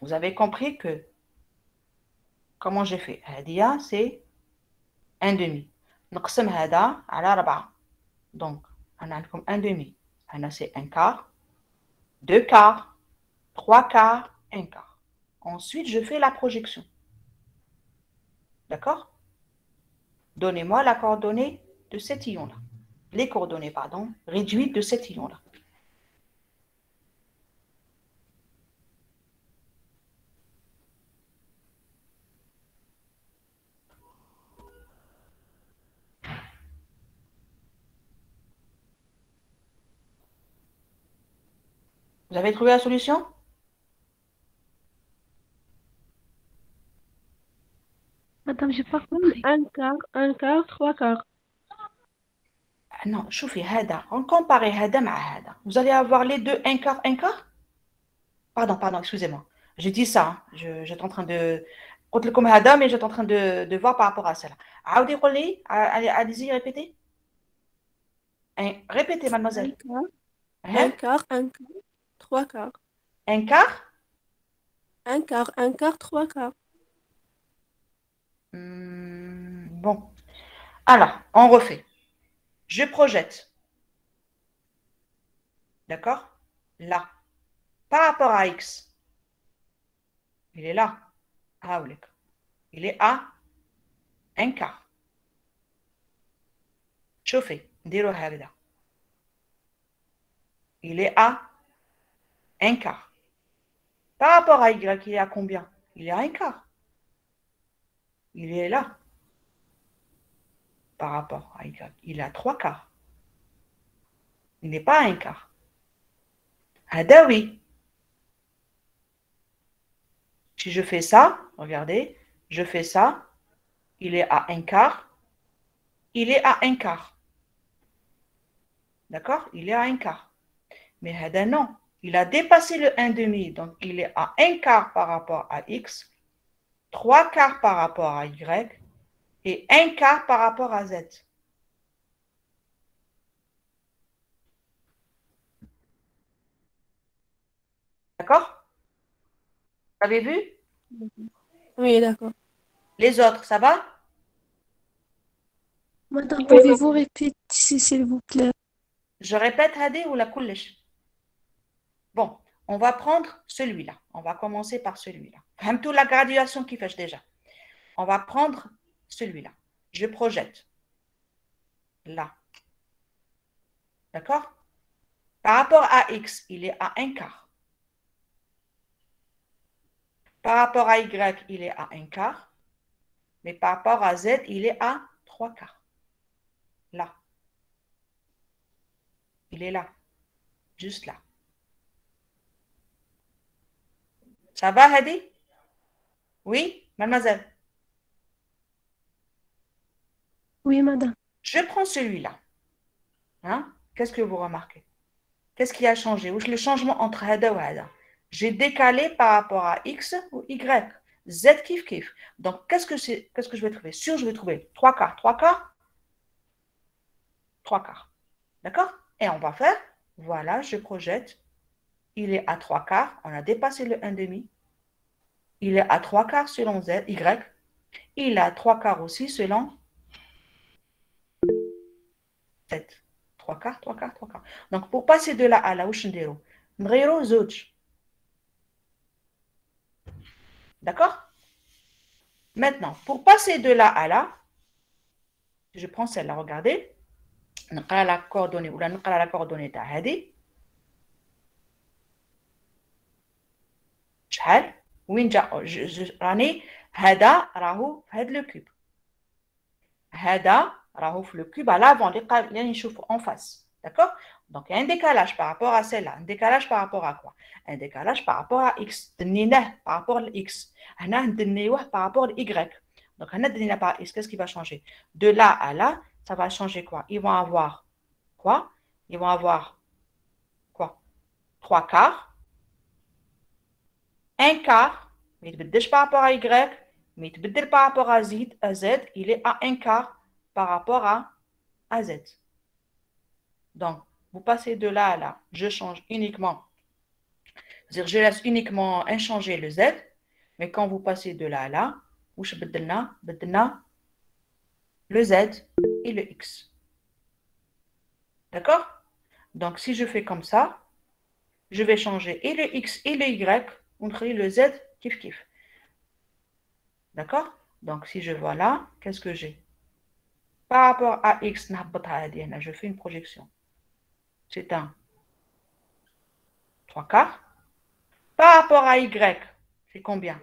Vous avez compris que comment j'ai fait Hadia, c'est un demi. نقسم هذا على أربعة. Donc, on a comme un demi. On c'est un quart, deux quarts, trois quarts, un quart. Ensuite, je fais la projection. D'accord? Donnez-moi la coordonnée de cet ion-là. Les coordonnées, pardon, réduites de cet ion-là. Vous avez trouvé la solution Madame, j'ai pas compris. Un quart, un quart, trois quarts. Ah non, chauffez, hada. On compare hada à hada. Vous allez avoir les deux un quart, un quart? Pardon, pardon, excusez-moi. Je dis ça. Hein. Je, j'étais en train de. Contre comme hada, mais j'étais en train de, voir par rapport à cela. Aoudi Rolli, allez-y, répétez. Répétez, mademoiselle. Hein? Un quart, un quart, trois quarts. Un quart? Un quart, un quart, trois quarts. Hmm, bon. Alors, on refait. Je projette. D'accord? Là. Par rapport à X. Il est là. Ah, il est à un quart. Chauffez. Il est à un quart. Par rapport à Y, il est à combien? Il est à un quart. Il est là. Par rapport à Y. Il à trois quarts. Il n'est pas un quart. Ada, oui. Si je fais ça, regardez, je fais ça, il est à un quart, il est à un quart. D'accord? Il est à un quart. Mais Hada, non. Il a dépassé le 1,5, donc il est à un quart par rapport à X, trois quarts par rapport à Y et un quart par rapport à Z. D'accord? Vous avez vu? Oui, d'accord. Les autres, ça va? Madame, pouvez-vous répéter, s'il vous plaît? Je répète, Hadi ou la coulish Bon, on va prendre celui-là. On va commencer par celui-là. Même toute la graduation qui fait déjà. On va prendre celui-là. Je projette. Là. D'accord? Par rapport à X, il est à un quart. Par rapport à Y, il est à un quart. Mais par rapport à Z, il est à trois quarts. Là. Il est là. Juste là. Ça va, Hadi? Oui, mademoiselle Oui, madame. Je prends celui-là. Hein? Qu'est-ce que vous remarquez? Qu'est-ce qui a changé? Ou le changement entre Hada ou Hada? J'ai décalé par rapport à X ou Y. Z kif kif. Donc, qu'est-ce que, c'est, qu'est-ce que je vais trouver? Sûr, je vais trouver trois quarts. Trois quarts? Trois quarts. D'accord? Et on va faire, voilà, je projette Il est à 3 quarts. On a dépassé le 1,5. Il est à 3 quarts selon Z, Y. Il est à 3 quarts aussi selon 7. 3 quarts, 3 quarts, 3 quarts. Donc, pour passer de là à là, où je suis D'accord Maintenant, pour passer de là à là, je prends celle-là, regardez. نقرا la coordonnée ولا نقرا la coordonnée تاع هذه شحال وين جا راني هذا راهو في هذا لو كوب هذا راهو في لو كوب à l'avant اللي نشوفو en face d'accord donc il y a un décalage par rapport à celle-là un décalage par rapport à quoi un décalage par rapport à x دنيناه par rapport à x هنا ندنيوه par rapport à y donc هنا دنينا par x qu'est-ce qui va changer de là à là ça va changer quoi Ils vont avoir quoi Ils vont avoir quoi Trois quarts. Un quart, mais par rapport à Y, mais par rapport à Z, à Z, il est à un quart par rapport à, à Z. Donc, vous passez de là à là, je change uniquement, c'est-à-dire je laisse uniquement inchanger le Z, mais quand vous passez de là à là, vous le Z et le X. D'accord? Donc, si je fais comme ça, je vais changer et le X et le Y, on crée le Z, kiff kiff. D'accord? Donc, si je vois là, qu'est-ce que j'ai? Par rapport à X, je fais une projection. C'est un 3 quarts. Par rapport à Y, c'est combien?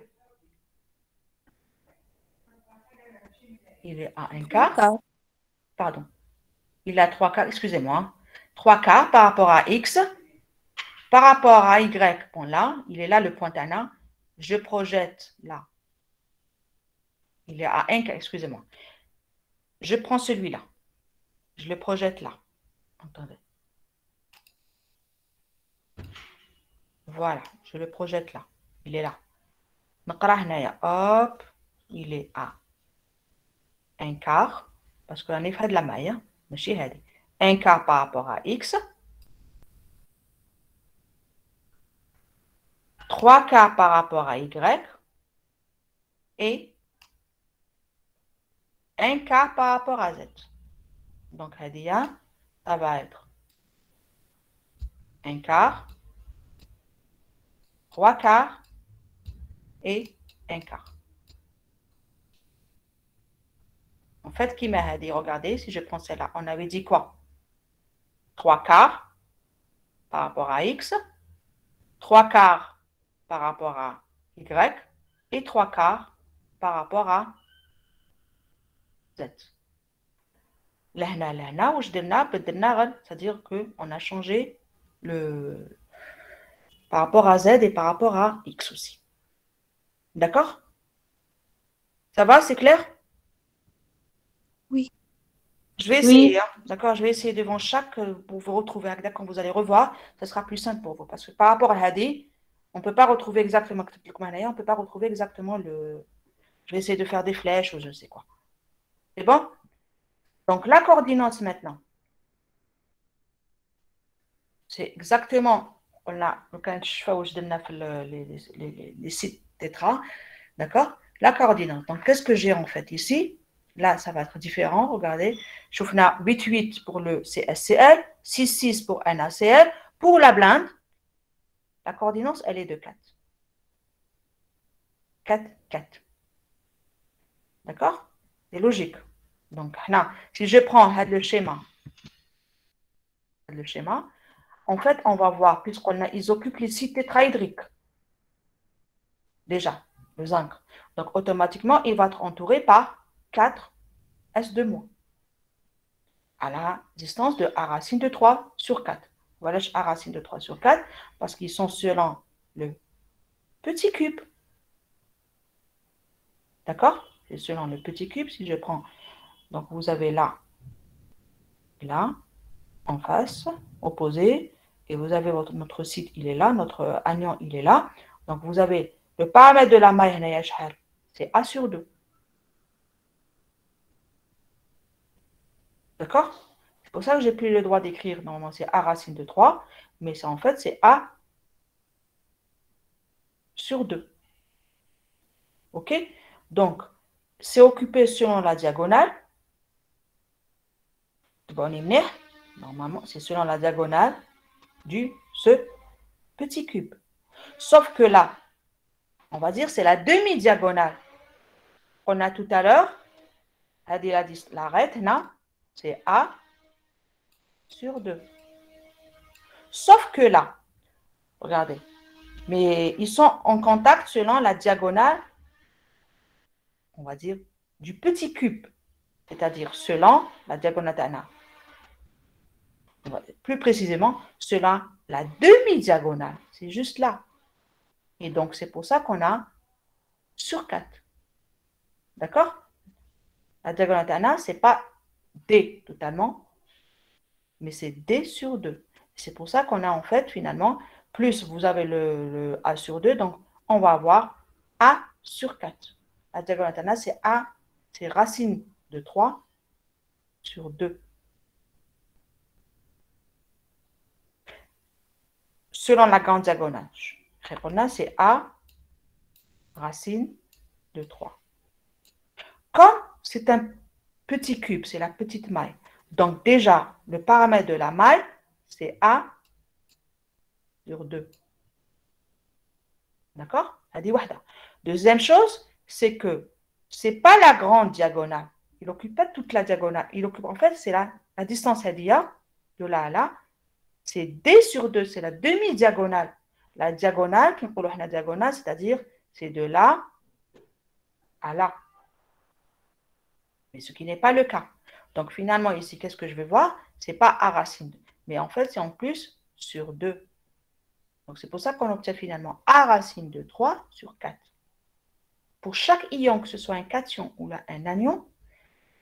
Il est à un quart. Pardon. Il a trois quarts, excusez-moi. Trois quarts par rapport à X. Par rapport à Y, bon là, il est là le pointana. Je projette là. Il est à un quart, excusez-moi. Je prends celui-là. Je le projette là. Entendez. Voilà, je le projette là. Il est là. Hop, il est à un quart, parce qu'on est fait de la maille, hein, un quart par rapport à x, trois quarts par rapport à y, et un quart par rapport à z. Donc, ça va être un quart, trois quarts et un quart. En fait, qui m'a dit, regardez, si je prends celle-là, on avait dit quoi? 3 quarts par rapport à x, 3 quarts par rapport à y et 3 quarts par rapport à z. c'est-à-dire qu'on a changé le par rapport à z et par rapport à x aussi. D'accord? Ça va, c'est clair? Je vais essayer, hein. d'accord Je vais essayer devant chaque euh, pour vous retrouver. Quand vous allez revoir, ce sera plus simple pour vous. Parce que par rapport à Hadi, on ne peut pas retrouver exactement on peut pas retrouver exactement le. Je vais essayer de faire des flèches ou je ne sais quoi. C'est bon? Donc la coordinate maintenant. C'est exactement. On a les sites tétra. D'accord? La coordinate. Donc qu'est-ce que j'ai en fait ici? Là, ça va être différent. Regardez, je 8-8 pour le CSCL, 6-6 pour NaCl. Pour la blinde, la coordinance, elle est de 4. 4, 4. D'accord? C'est logique. Donc, là, si je prends le schéma, le schéma, en fait, on va voir, puisqu'on a, ils occupent les sites tétraédriques. Déjà, le zinc. Donc, automatiquement, il va être entouré par 4 S de moins. À la distance de A racine de 3 sur 4. Voilà A racine de 3 sur 4 parce qu'ils sont selon le petit cube. D'accord? C'est selon le petit cube. Si je prends, donc vous avez là, là, en face, opposé, et vous avez notre site, il est là, notre anion, il est là. Donc vous avez le paramètre de la maille, c'est A sur 2. D'accord? Pour ça que j'ai plus le droit d'écrire. Normalement, c'est A racine de 3, mais ça, en fait, c'est A sur 2. OK? Donc, c'est occupé selon la diagonale. Normalement, c'est selon la diagonale du ce petit cube. Sauf que là, on va dire c'est la demi-diagonale. On a tout à l'heure, l'arrête, c'est A sur 2. Sauf que là, regardez, mais ils sont en contact selon la diagonale, on va dire, du petit cube, c'est-à-dire selon la diagonale d'Anna. Plus précisément, selon la demi-diagonale. C'est juste là. Et donc, c'est pour ça qu'on a sur 4. D'accord? La diagonale d'Anna, ce n'est pas D totalement, mais c'est D sur 2. C'est pour ça qu'on a en fait finalement, plus vous avez le, A sur 2, donc on va avoir A sur 4. La diagonale c'est A, c'est racine de 3 sur 2. selon la grande diagonale. Réponse c'est A racine de 3. Comme c'est un petit cube, c'est la petite maille. Donc déjà, le paramètre de la maille, c'est A sur 2. D'accord? Deuxième chose, c'est que ce n'est pas la grande diagonale. Il n'occupe pas toute la diagonale. Il occupe, en fait, c'est la, la distance de là à là, c'est D sur 2, c'est la demi-diagonale. La diagonale, la diagonale, c'est-à-dire c'est de là à là. Mais ce qui n'est pas le cas. Donc finalement, ici, qu'est-ce que je vais voir Ce n'est pas A racine. Mais en fait, c'est en plus sur 2. Donc c'est pour ça qu'on obtient finalement A racine de 3 sur 4. Pour chaque ion, que ce soit un cation ou un anion,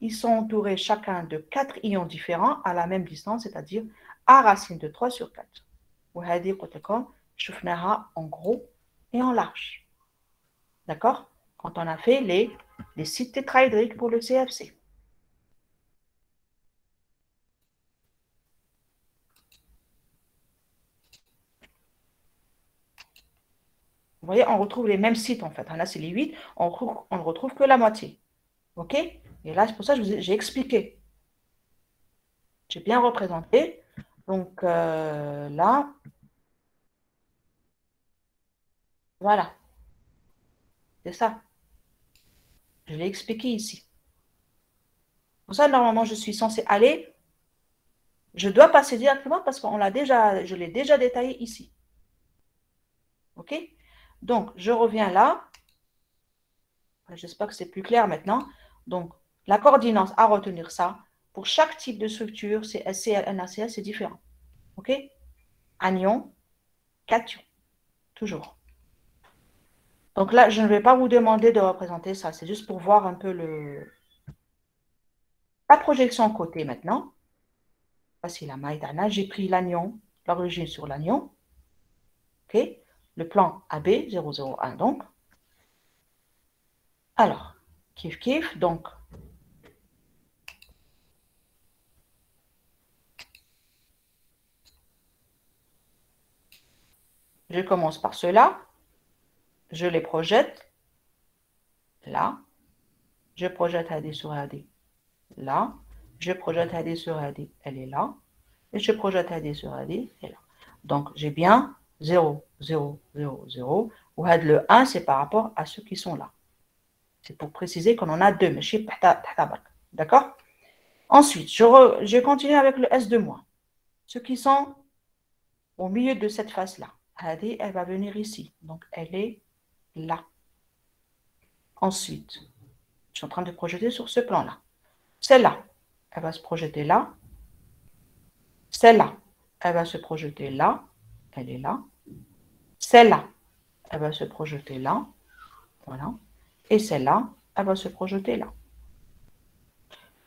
ils sont entourés chacun de 4 ions différents à la même distance, c'est-à-dire a racine de 3 sur 4. وهذه قلت لكم شفناها en gros et en large. D'accord Quand on a fait les, les sites tétraédriques pour le CFC. Vous voyez, on retrouve les mêmes sites en fait. Là, c'est les 8, on, on ne retrouve que la moitié. OK? Et là, c'est pour ça que j'ai expliqué. J'ai bien représenté. Donc euh, là, voilà. C'est ça. Je l'ai expliqué ici. Pour ça, normalement, je suis censée aller. Je dois passer directement parce qu'on l'a déjà, je l'ai déjà détaillé ici. OK? Donc, je reviens là. J'espère que c'est plus clair maintenant. Donc, la coordinance à retenir ça. Pour chaque type de structure, c'est SCL, NaCl, c'est différent. OK? Anion, cation. Toujours. Donc là, je ne vais pas vous demander de représenter ça. C'est juste pour voir un peu le... la projection côté maintenant. Voici la maille d'Anna. J'ai pris l'anion, l'origine sur l'anion. OK? Le plan AB 001 donc. Alors, kiff kiff. Donc, Je commence par cela. Je les projette là. Je projette AD sur AD là. Je projette AD sur AD, elle est là. Et je projette AD sur AD, elle est là. Donc, j'ai bien 0, 0, 0, 0. Ou le 1, c'est par rapport à ceux qui sont là. C'est pour préciser qu'on en a deux, mais je suis D'accord? Ensuite, je, continue avec le S de moi. Ceux qui sont au milieu de cette face-là elle va venir ici. Donc, elle est là. Ensuite, je suis en train de projeter sur ce plan-là. Celle-là, elle va se projeter là. Celle-là, elle va se projeter là. Elle est là. Celle-là, elle va se projeter là. Voilà. Et celle-là, elle va se projeter là.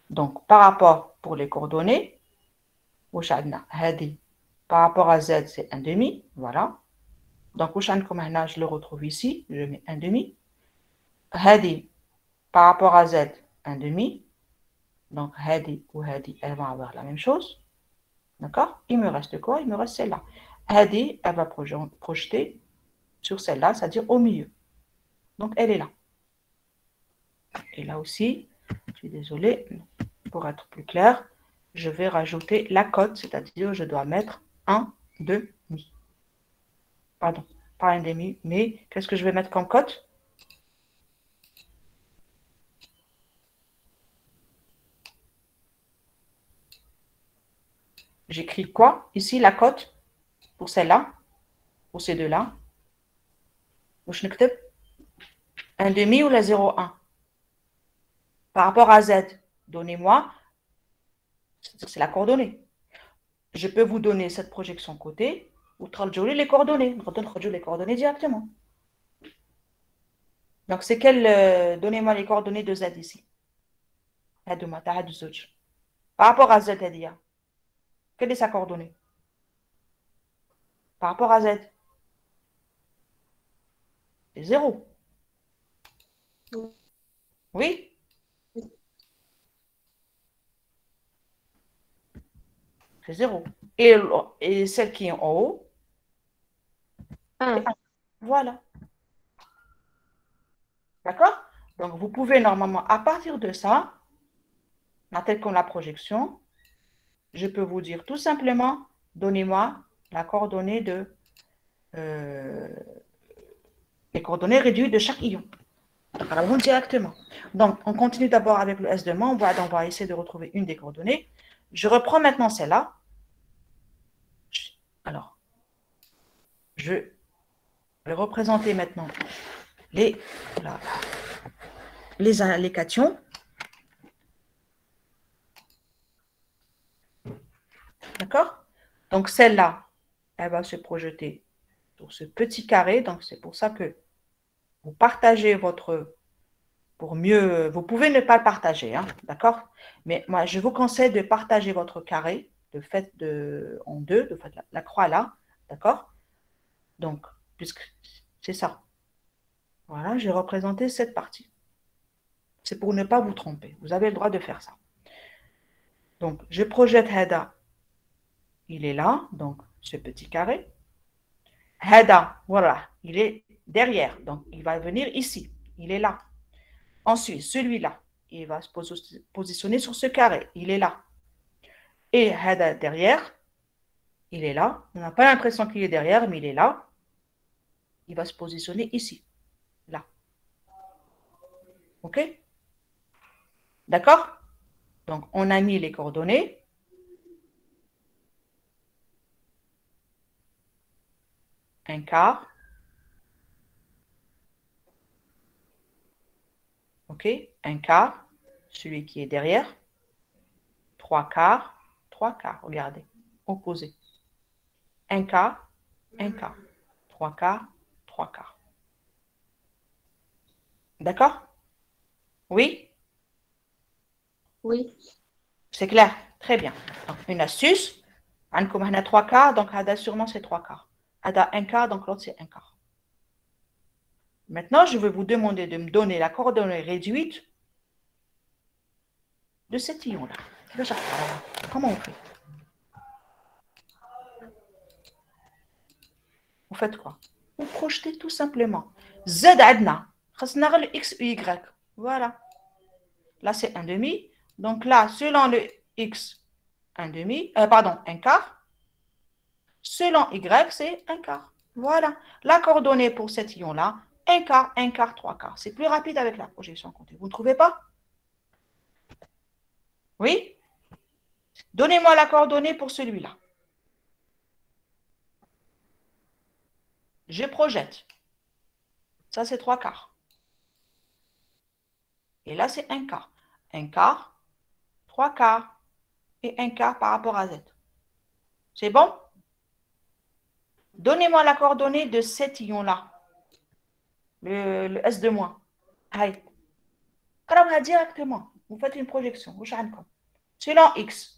Donc, par rapport pour les coordonnées, Hadi par rapport à z, c'est 1 demi. Voilà. Donc, comme je le retrouve ici. Je mets 1 demi. Hadi, par rapport à z, 1 demi. Donc, Hadi ou Hadi, elles vont avoir la même chose. D'accord? Il me reste quoi? Il me reste celle-là. Hadi, elle va projeter sur celle-là, c'est-à-dire au milieu. Donc, elle est là. Et là aussi, je suis désolée, pour être plus clair, je vais rajouter la cote, c'est-à-dire je dois mettre un demi. Pardon, pas un demi, mais qu'est-ce que je vais mettre comme cote? J'écris quoi? Ici, la cote pour celle-là, pour ces deux-là. Un demi ou la 0,1 Par rapport à Z, donnez-moi, c'est la coordonnée. Je peux vous donner cette projection côté ou les coordonnées. traduire les coordonnées directement. Donc, c'est quelle. Euh, donnez-moi les coordonnées de Z ici. Par rapport à Z, quelle est sa coordonnée? Par rapport à Z C'est zéro. Oui C'est zéro. Et, et celle qui est en haut Voilà. D'accord? Donc, vous pouvez normalement, à partir de ça, telle comme la projection, je peux vous dire tout simplement, donnez-moi la coordonnée de euh, les coordonnées réduites de chaque ion. Donc, directement. Donc, on continue d'abord avec le S de On va, on va essayer de retrouver une des coordonnées. Je reprends maintenant celle-là. Alors, je vais représenter maintenant les, les, les cations. D'accord? Donc celle-là, elle va se projeter sur ce petit carré. Donc c'est pour ça que vous partagez votre... Pour mieux... Vous pouvez ne pas le partager, hein, d'accord? Mais moi, je vous conseille de partager votre carré, de fait de, en deux, de fait la, croix là, d'accord? Donc, puisque c'est ça. Voilà, j'ai représenté cette partie. C'est pour ne pas vous tromper. Vous avez le droit de faire ça. Donc, je projette Heda il est là, donc ce petit carré. Hada, voilà, il est derrière, donc il va venir ici, il est là. Ensuite, celui-là, il va se positionner sur ce carré, il est là. Et Hada derrière, il est là. On n'a pas l'impression qu'il est derrière, mais il est là. Il va se positionner ici, là. OK? D'accord? Donc, on a mis les coordonnées. Un quart. OK Un quart, celui qui est derrière. Trois quarts, trois quarts, regardez, opposé. Un quart, un quart. Trois quarts, trois quarts. D'accord? Oui? Oui. C'est clair Très bien. une astuce. On a trois quarts, donc sûrement c'est trois quarts a un quart, donc l'autre c'est un quart. Maintenant, je vais vous demander de me donner la coordonnée réduite de cet ion-là. Comment on fait? Vous faites quoi? Vous projetez tout simplement. Z adna. le x, y. Voilà. Là, c'est un demi. Donc là, selon le x, un demi, euh, pardon, un quart. Selon Y, c'est un quart. Voilà. La coordonnée pour cet ion-là, un quart, un quart, trois quarts. C'est plus rapide avec la projection comptée. Vous ne trouvez pas? Oui? Donnez-moi la coordonnée pour celui-là. Je projette. Ça, c'est trois quarts. Et là, c'est un quart. Un quart, trois quarts et un quart par rapport à Z. C'est bon? Donnez-moi la coordonnée de cet ion-là. Le, S de moins. Allez. directement. Vous faites une projection. Selon X.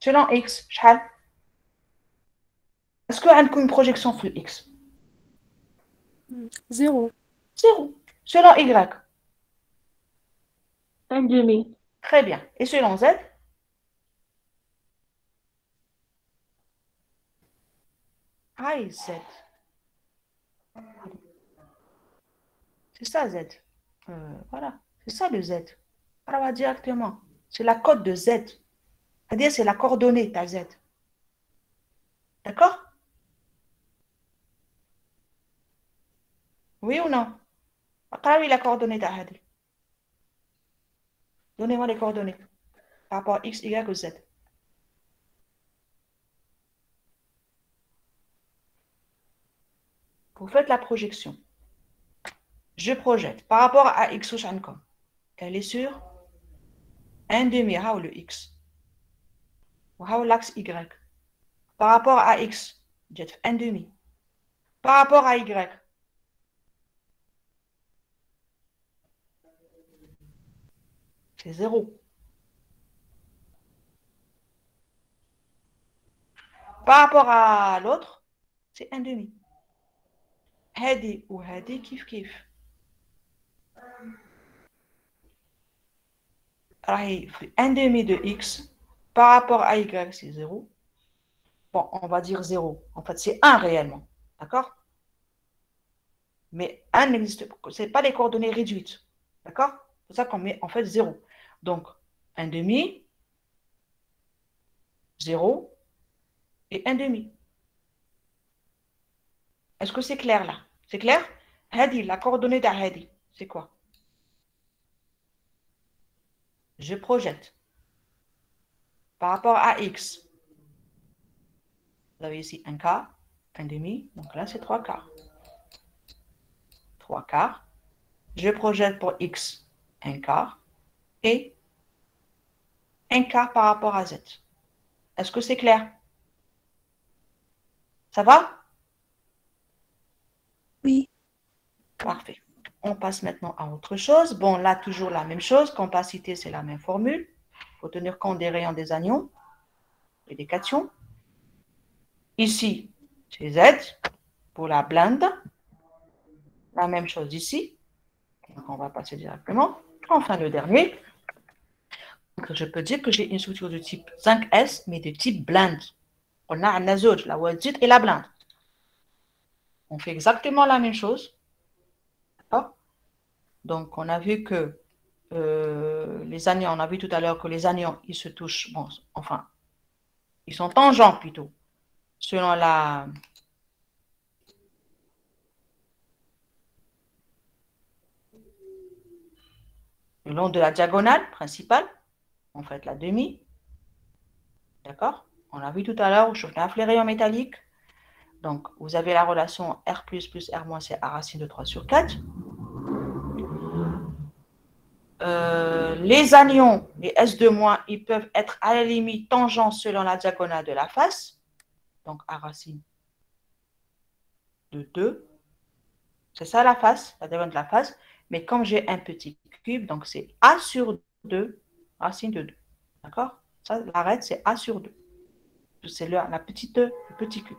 Selon X, Est-ce qu'on a une projection sur X? Zéro. Zéro. Selon Y Un demi. Très bien. Et selon Z I, Z. C'est ça, Z. Euh, voilà. C'est ça le Z. Alors, directement. C'est la code de Z. C'est-à-dire, c'est la coordonnée, ta Z. D'accord? Oui ou non? Oui, la coordonnée de Hadi. Donnez-moi les coordonnées par rapport à X, Y ou Z. Vous faites la projection. Je projette par rapport à X ou Shancom. Elle est sur 1 demi, how le X. How l'axe Y. Par rapport à X, jet 1 demi. Par rapport à Y, c'est 0. Par rapport à l'autre, c'est 1 demi. Hadi ou Hadi, kif kif. 1 demi de x par rapport à y, c'est 0. Bon, on va dire 0. En fait, c'est 1 réellement. D'accord? Mais 1 n'existe pas. Ce pas les coordonnées réduites. D'accord? C'est pour ça qu'on met en fait 0. Donc, 1 demi, 0 et 1 demi. Est-ce que c'est clair là? C'est clair? Hadi, la coordonnée d'Hadi, c'est quoi? Je projette par rapport à x. Vous avez ici un quart, un demi, donc là c'est trois quarts. Trois quarts. Je projette pour x un quart et un quart par rapport à z. Est-ce que c'est clair? Ça va? Oui. Parfait. On passe maintenant à autre chose. Bon, là, toujours la même chose. Compacité, c'est la même formule. Il faut tenir compte des rayons des anions et des cations. Ici, c'est Z pour la blinde. La même chose ici. Donc, on va passer directement. Enfin, le dernier. Je peux dire que j'ai une structure de type 5S, mais de type blinde. On a un azote, la wazit et la blinde. On fait exactement la même chose. Donc, on a vu que euh, les anions, on a vu tout à l'heure que les anions, ils se touchent, bon, enfin, ils sont tangents plutôt, selon la, le long de la diagonale principale, en fait la demi. D'accord? On a vu tout à l'heure, je fais les rayons métalliques. Donc, vous avez la relation R plus plus R moins, c'est A racine de 3 sur 4. Euh, les anions, les S2-, ils peuvent être à la limite tangents selon la diagonale de la face. Donc, A racine de 2. C'est ça la face, la diagonale de la face. Mais comme j'ai un petit cube, donc c'est A sur 2, racine de 2. D'accord? Ça, l'arrête, c'est A sur 2. C'est la petite, le petit cube.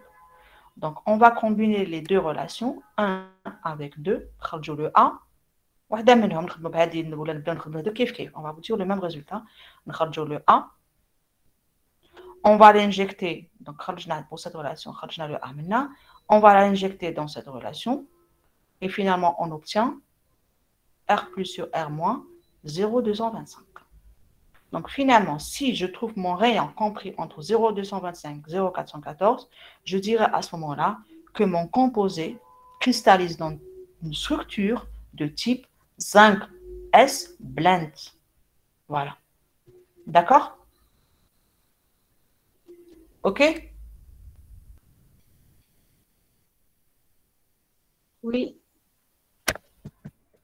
Donc, on va combiner les deux relations, 1 avec 2, le A. On va vous dire le même résultat. le A. On va l'injecter, donc pour cette relation, on va l'injecter dans cette relation. Et finalement, on obtient R plus sur R moins 0,225. Donc finalement, si je trouve mon rayon compris entre 0,225 et 0,414, je dirais à ce moment-là que mon composé cristallise dans une structure de type 5S blend. Voilà. D'accord? OK? Oui.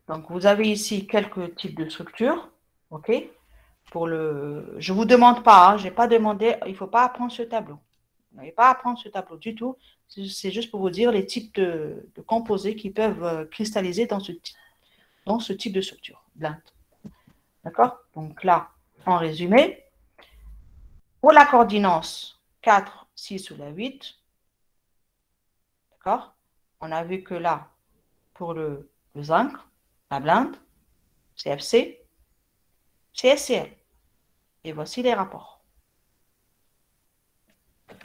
Donc, vous avez ici quelques types de structures. OK? Pour le... Je ne vous demande pas, hein, je n'ai pas demandé, il ne faut pas apprendre ce tableau. Vous n'avez pas à apprendre ce tableau du tout. C'est juste pour vous dire les types de, composés qui peuvent euh, cristalliser dans ce, dans ce type de structure. D'accord? Donc là, en résumé, pour la coordinance 4, 6 ou la 8, D'accord? On a vu que là, pour le, le zinc, la blinde, CFC, CSCL. Et voici les rapports.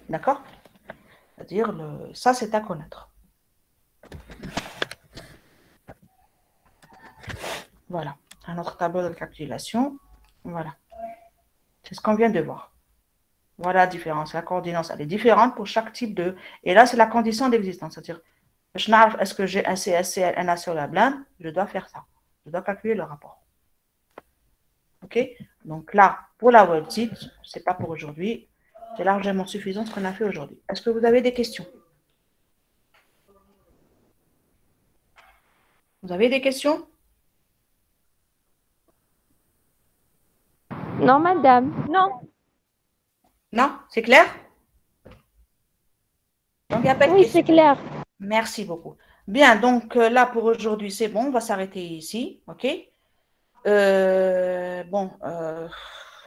D'accord? C'est-à-dire, ça, c'est à connaître. Voilà, un autre tableau de calculation. Voilà. C'est ce qu'on vient de voir. Voilà la différence. La coordination, elle est différente pour chaque type de... Et là, c'est la condition d'existence. C'est-à-dire, est-ce que j'ai un CSCL, un A sur la blinde? Je dois faire ça. Je dois calculer le rapport. OK? Donc là, pour la website, ce n'est pas pour aujourd'hui. C'est largement suffisant ce qu'on a fait aujourd'hui. Est-ce que vous avez des questions? Vous avez des questions? Non, madame. Non. Non? C'est clair? Donc, il n'y a pas de Oui, c'est clair. Merci beaucoup. Bien, donc euh, là pour aujourd'hui, c'est bon, on va s'arrêter ici, ok? Euh, bon, euh,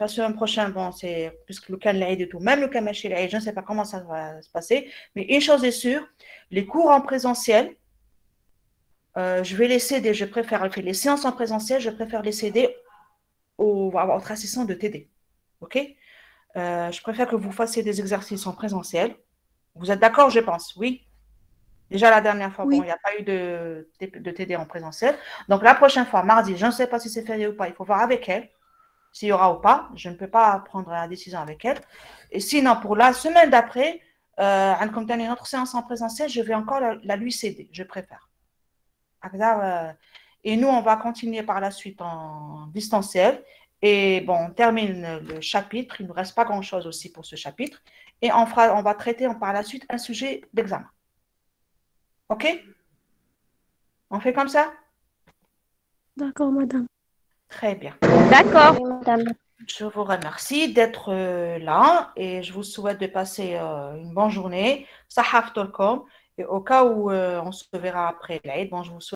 la semaine prochaine, bon, c'est puisque le cas de l'Aïd et tout, même le cas de l'Aïd, je ne sais pas comment ça va se passer, mais une chose est sûre, les cours en présentiel, euh, je vais les céder, je préfère les séances en présentiel, je préfère les céder au, à votre assistant de TD, ok? Euh, je préfère que vous fassiez des exercices en présentiel. Vous êtes d'accord, je pense, oui? Déjà la dernière fois, Oui. bon, il n'y a pas eu de, de TD en présentiel. Donc la prochaine fois, mardi, je ne sais pas si c'est férié ou pas, il faut voir avec elle s'il y aura ou pas. Je ne peux pas prendre la décision avec elle. Et sinon, pour la semaine d'après, euh, comme tu une autre séance en présentiel, je vais encore la, la lui céder, je préfère. Euh, Et nous, on va continuer par la suite en distanciel. Et bon, on termine le chapitre. Il ne nous reste pas grand-chose aussi pour ce chapitre. Et on, fera, on va traiter par la suite un sujet d'examen. OK? On fait comme ça? D'accord, madame. Très bien. D'accord. Je vous remercie d'être euh, là et je vous souhaite de passer euh, une bonne journée. Sahaf Tolkom. Et au cas où euh, on se verra après l'Aïd, bon, je vous souhaite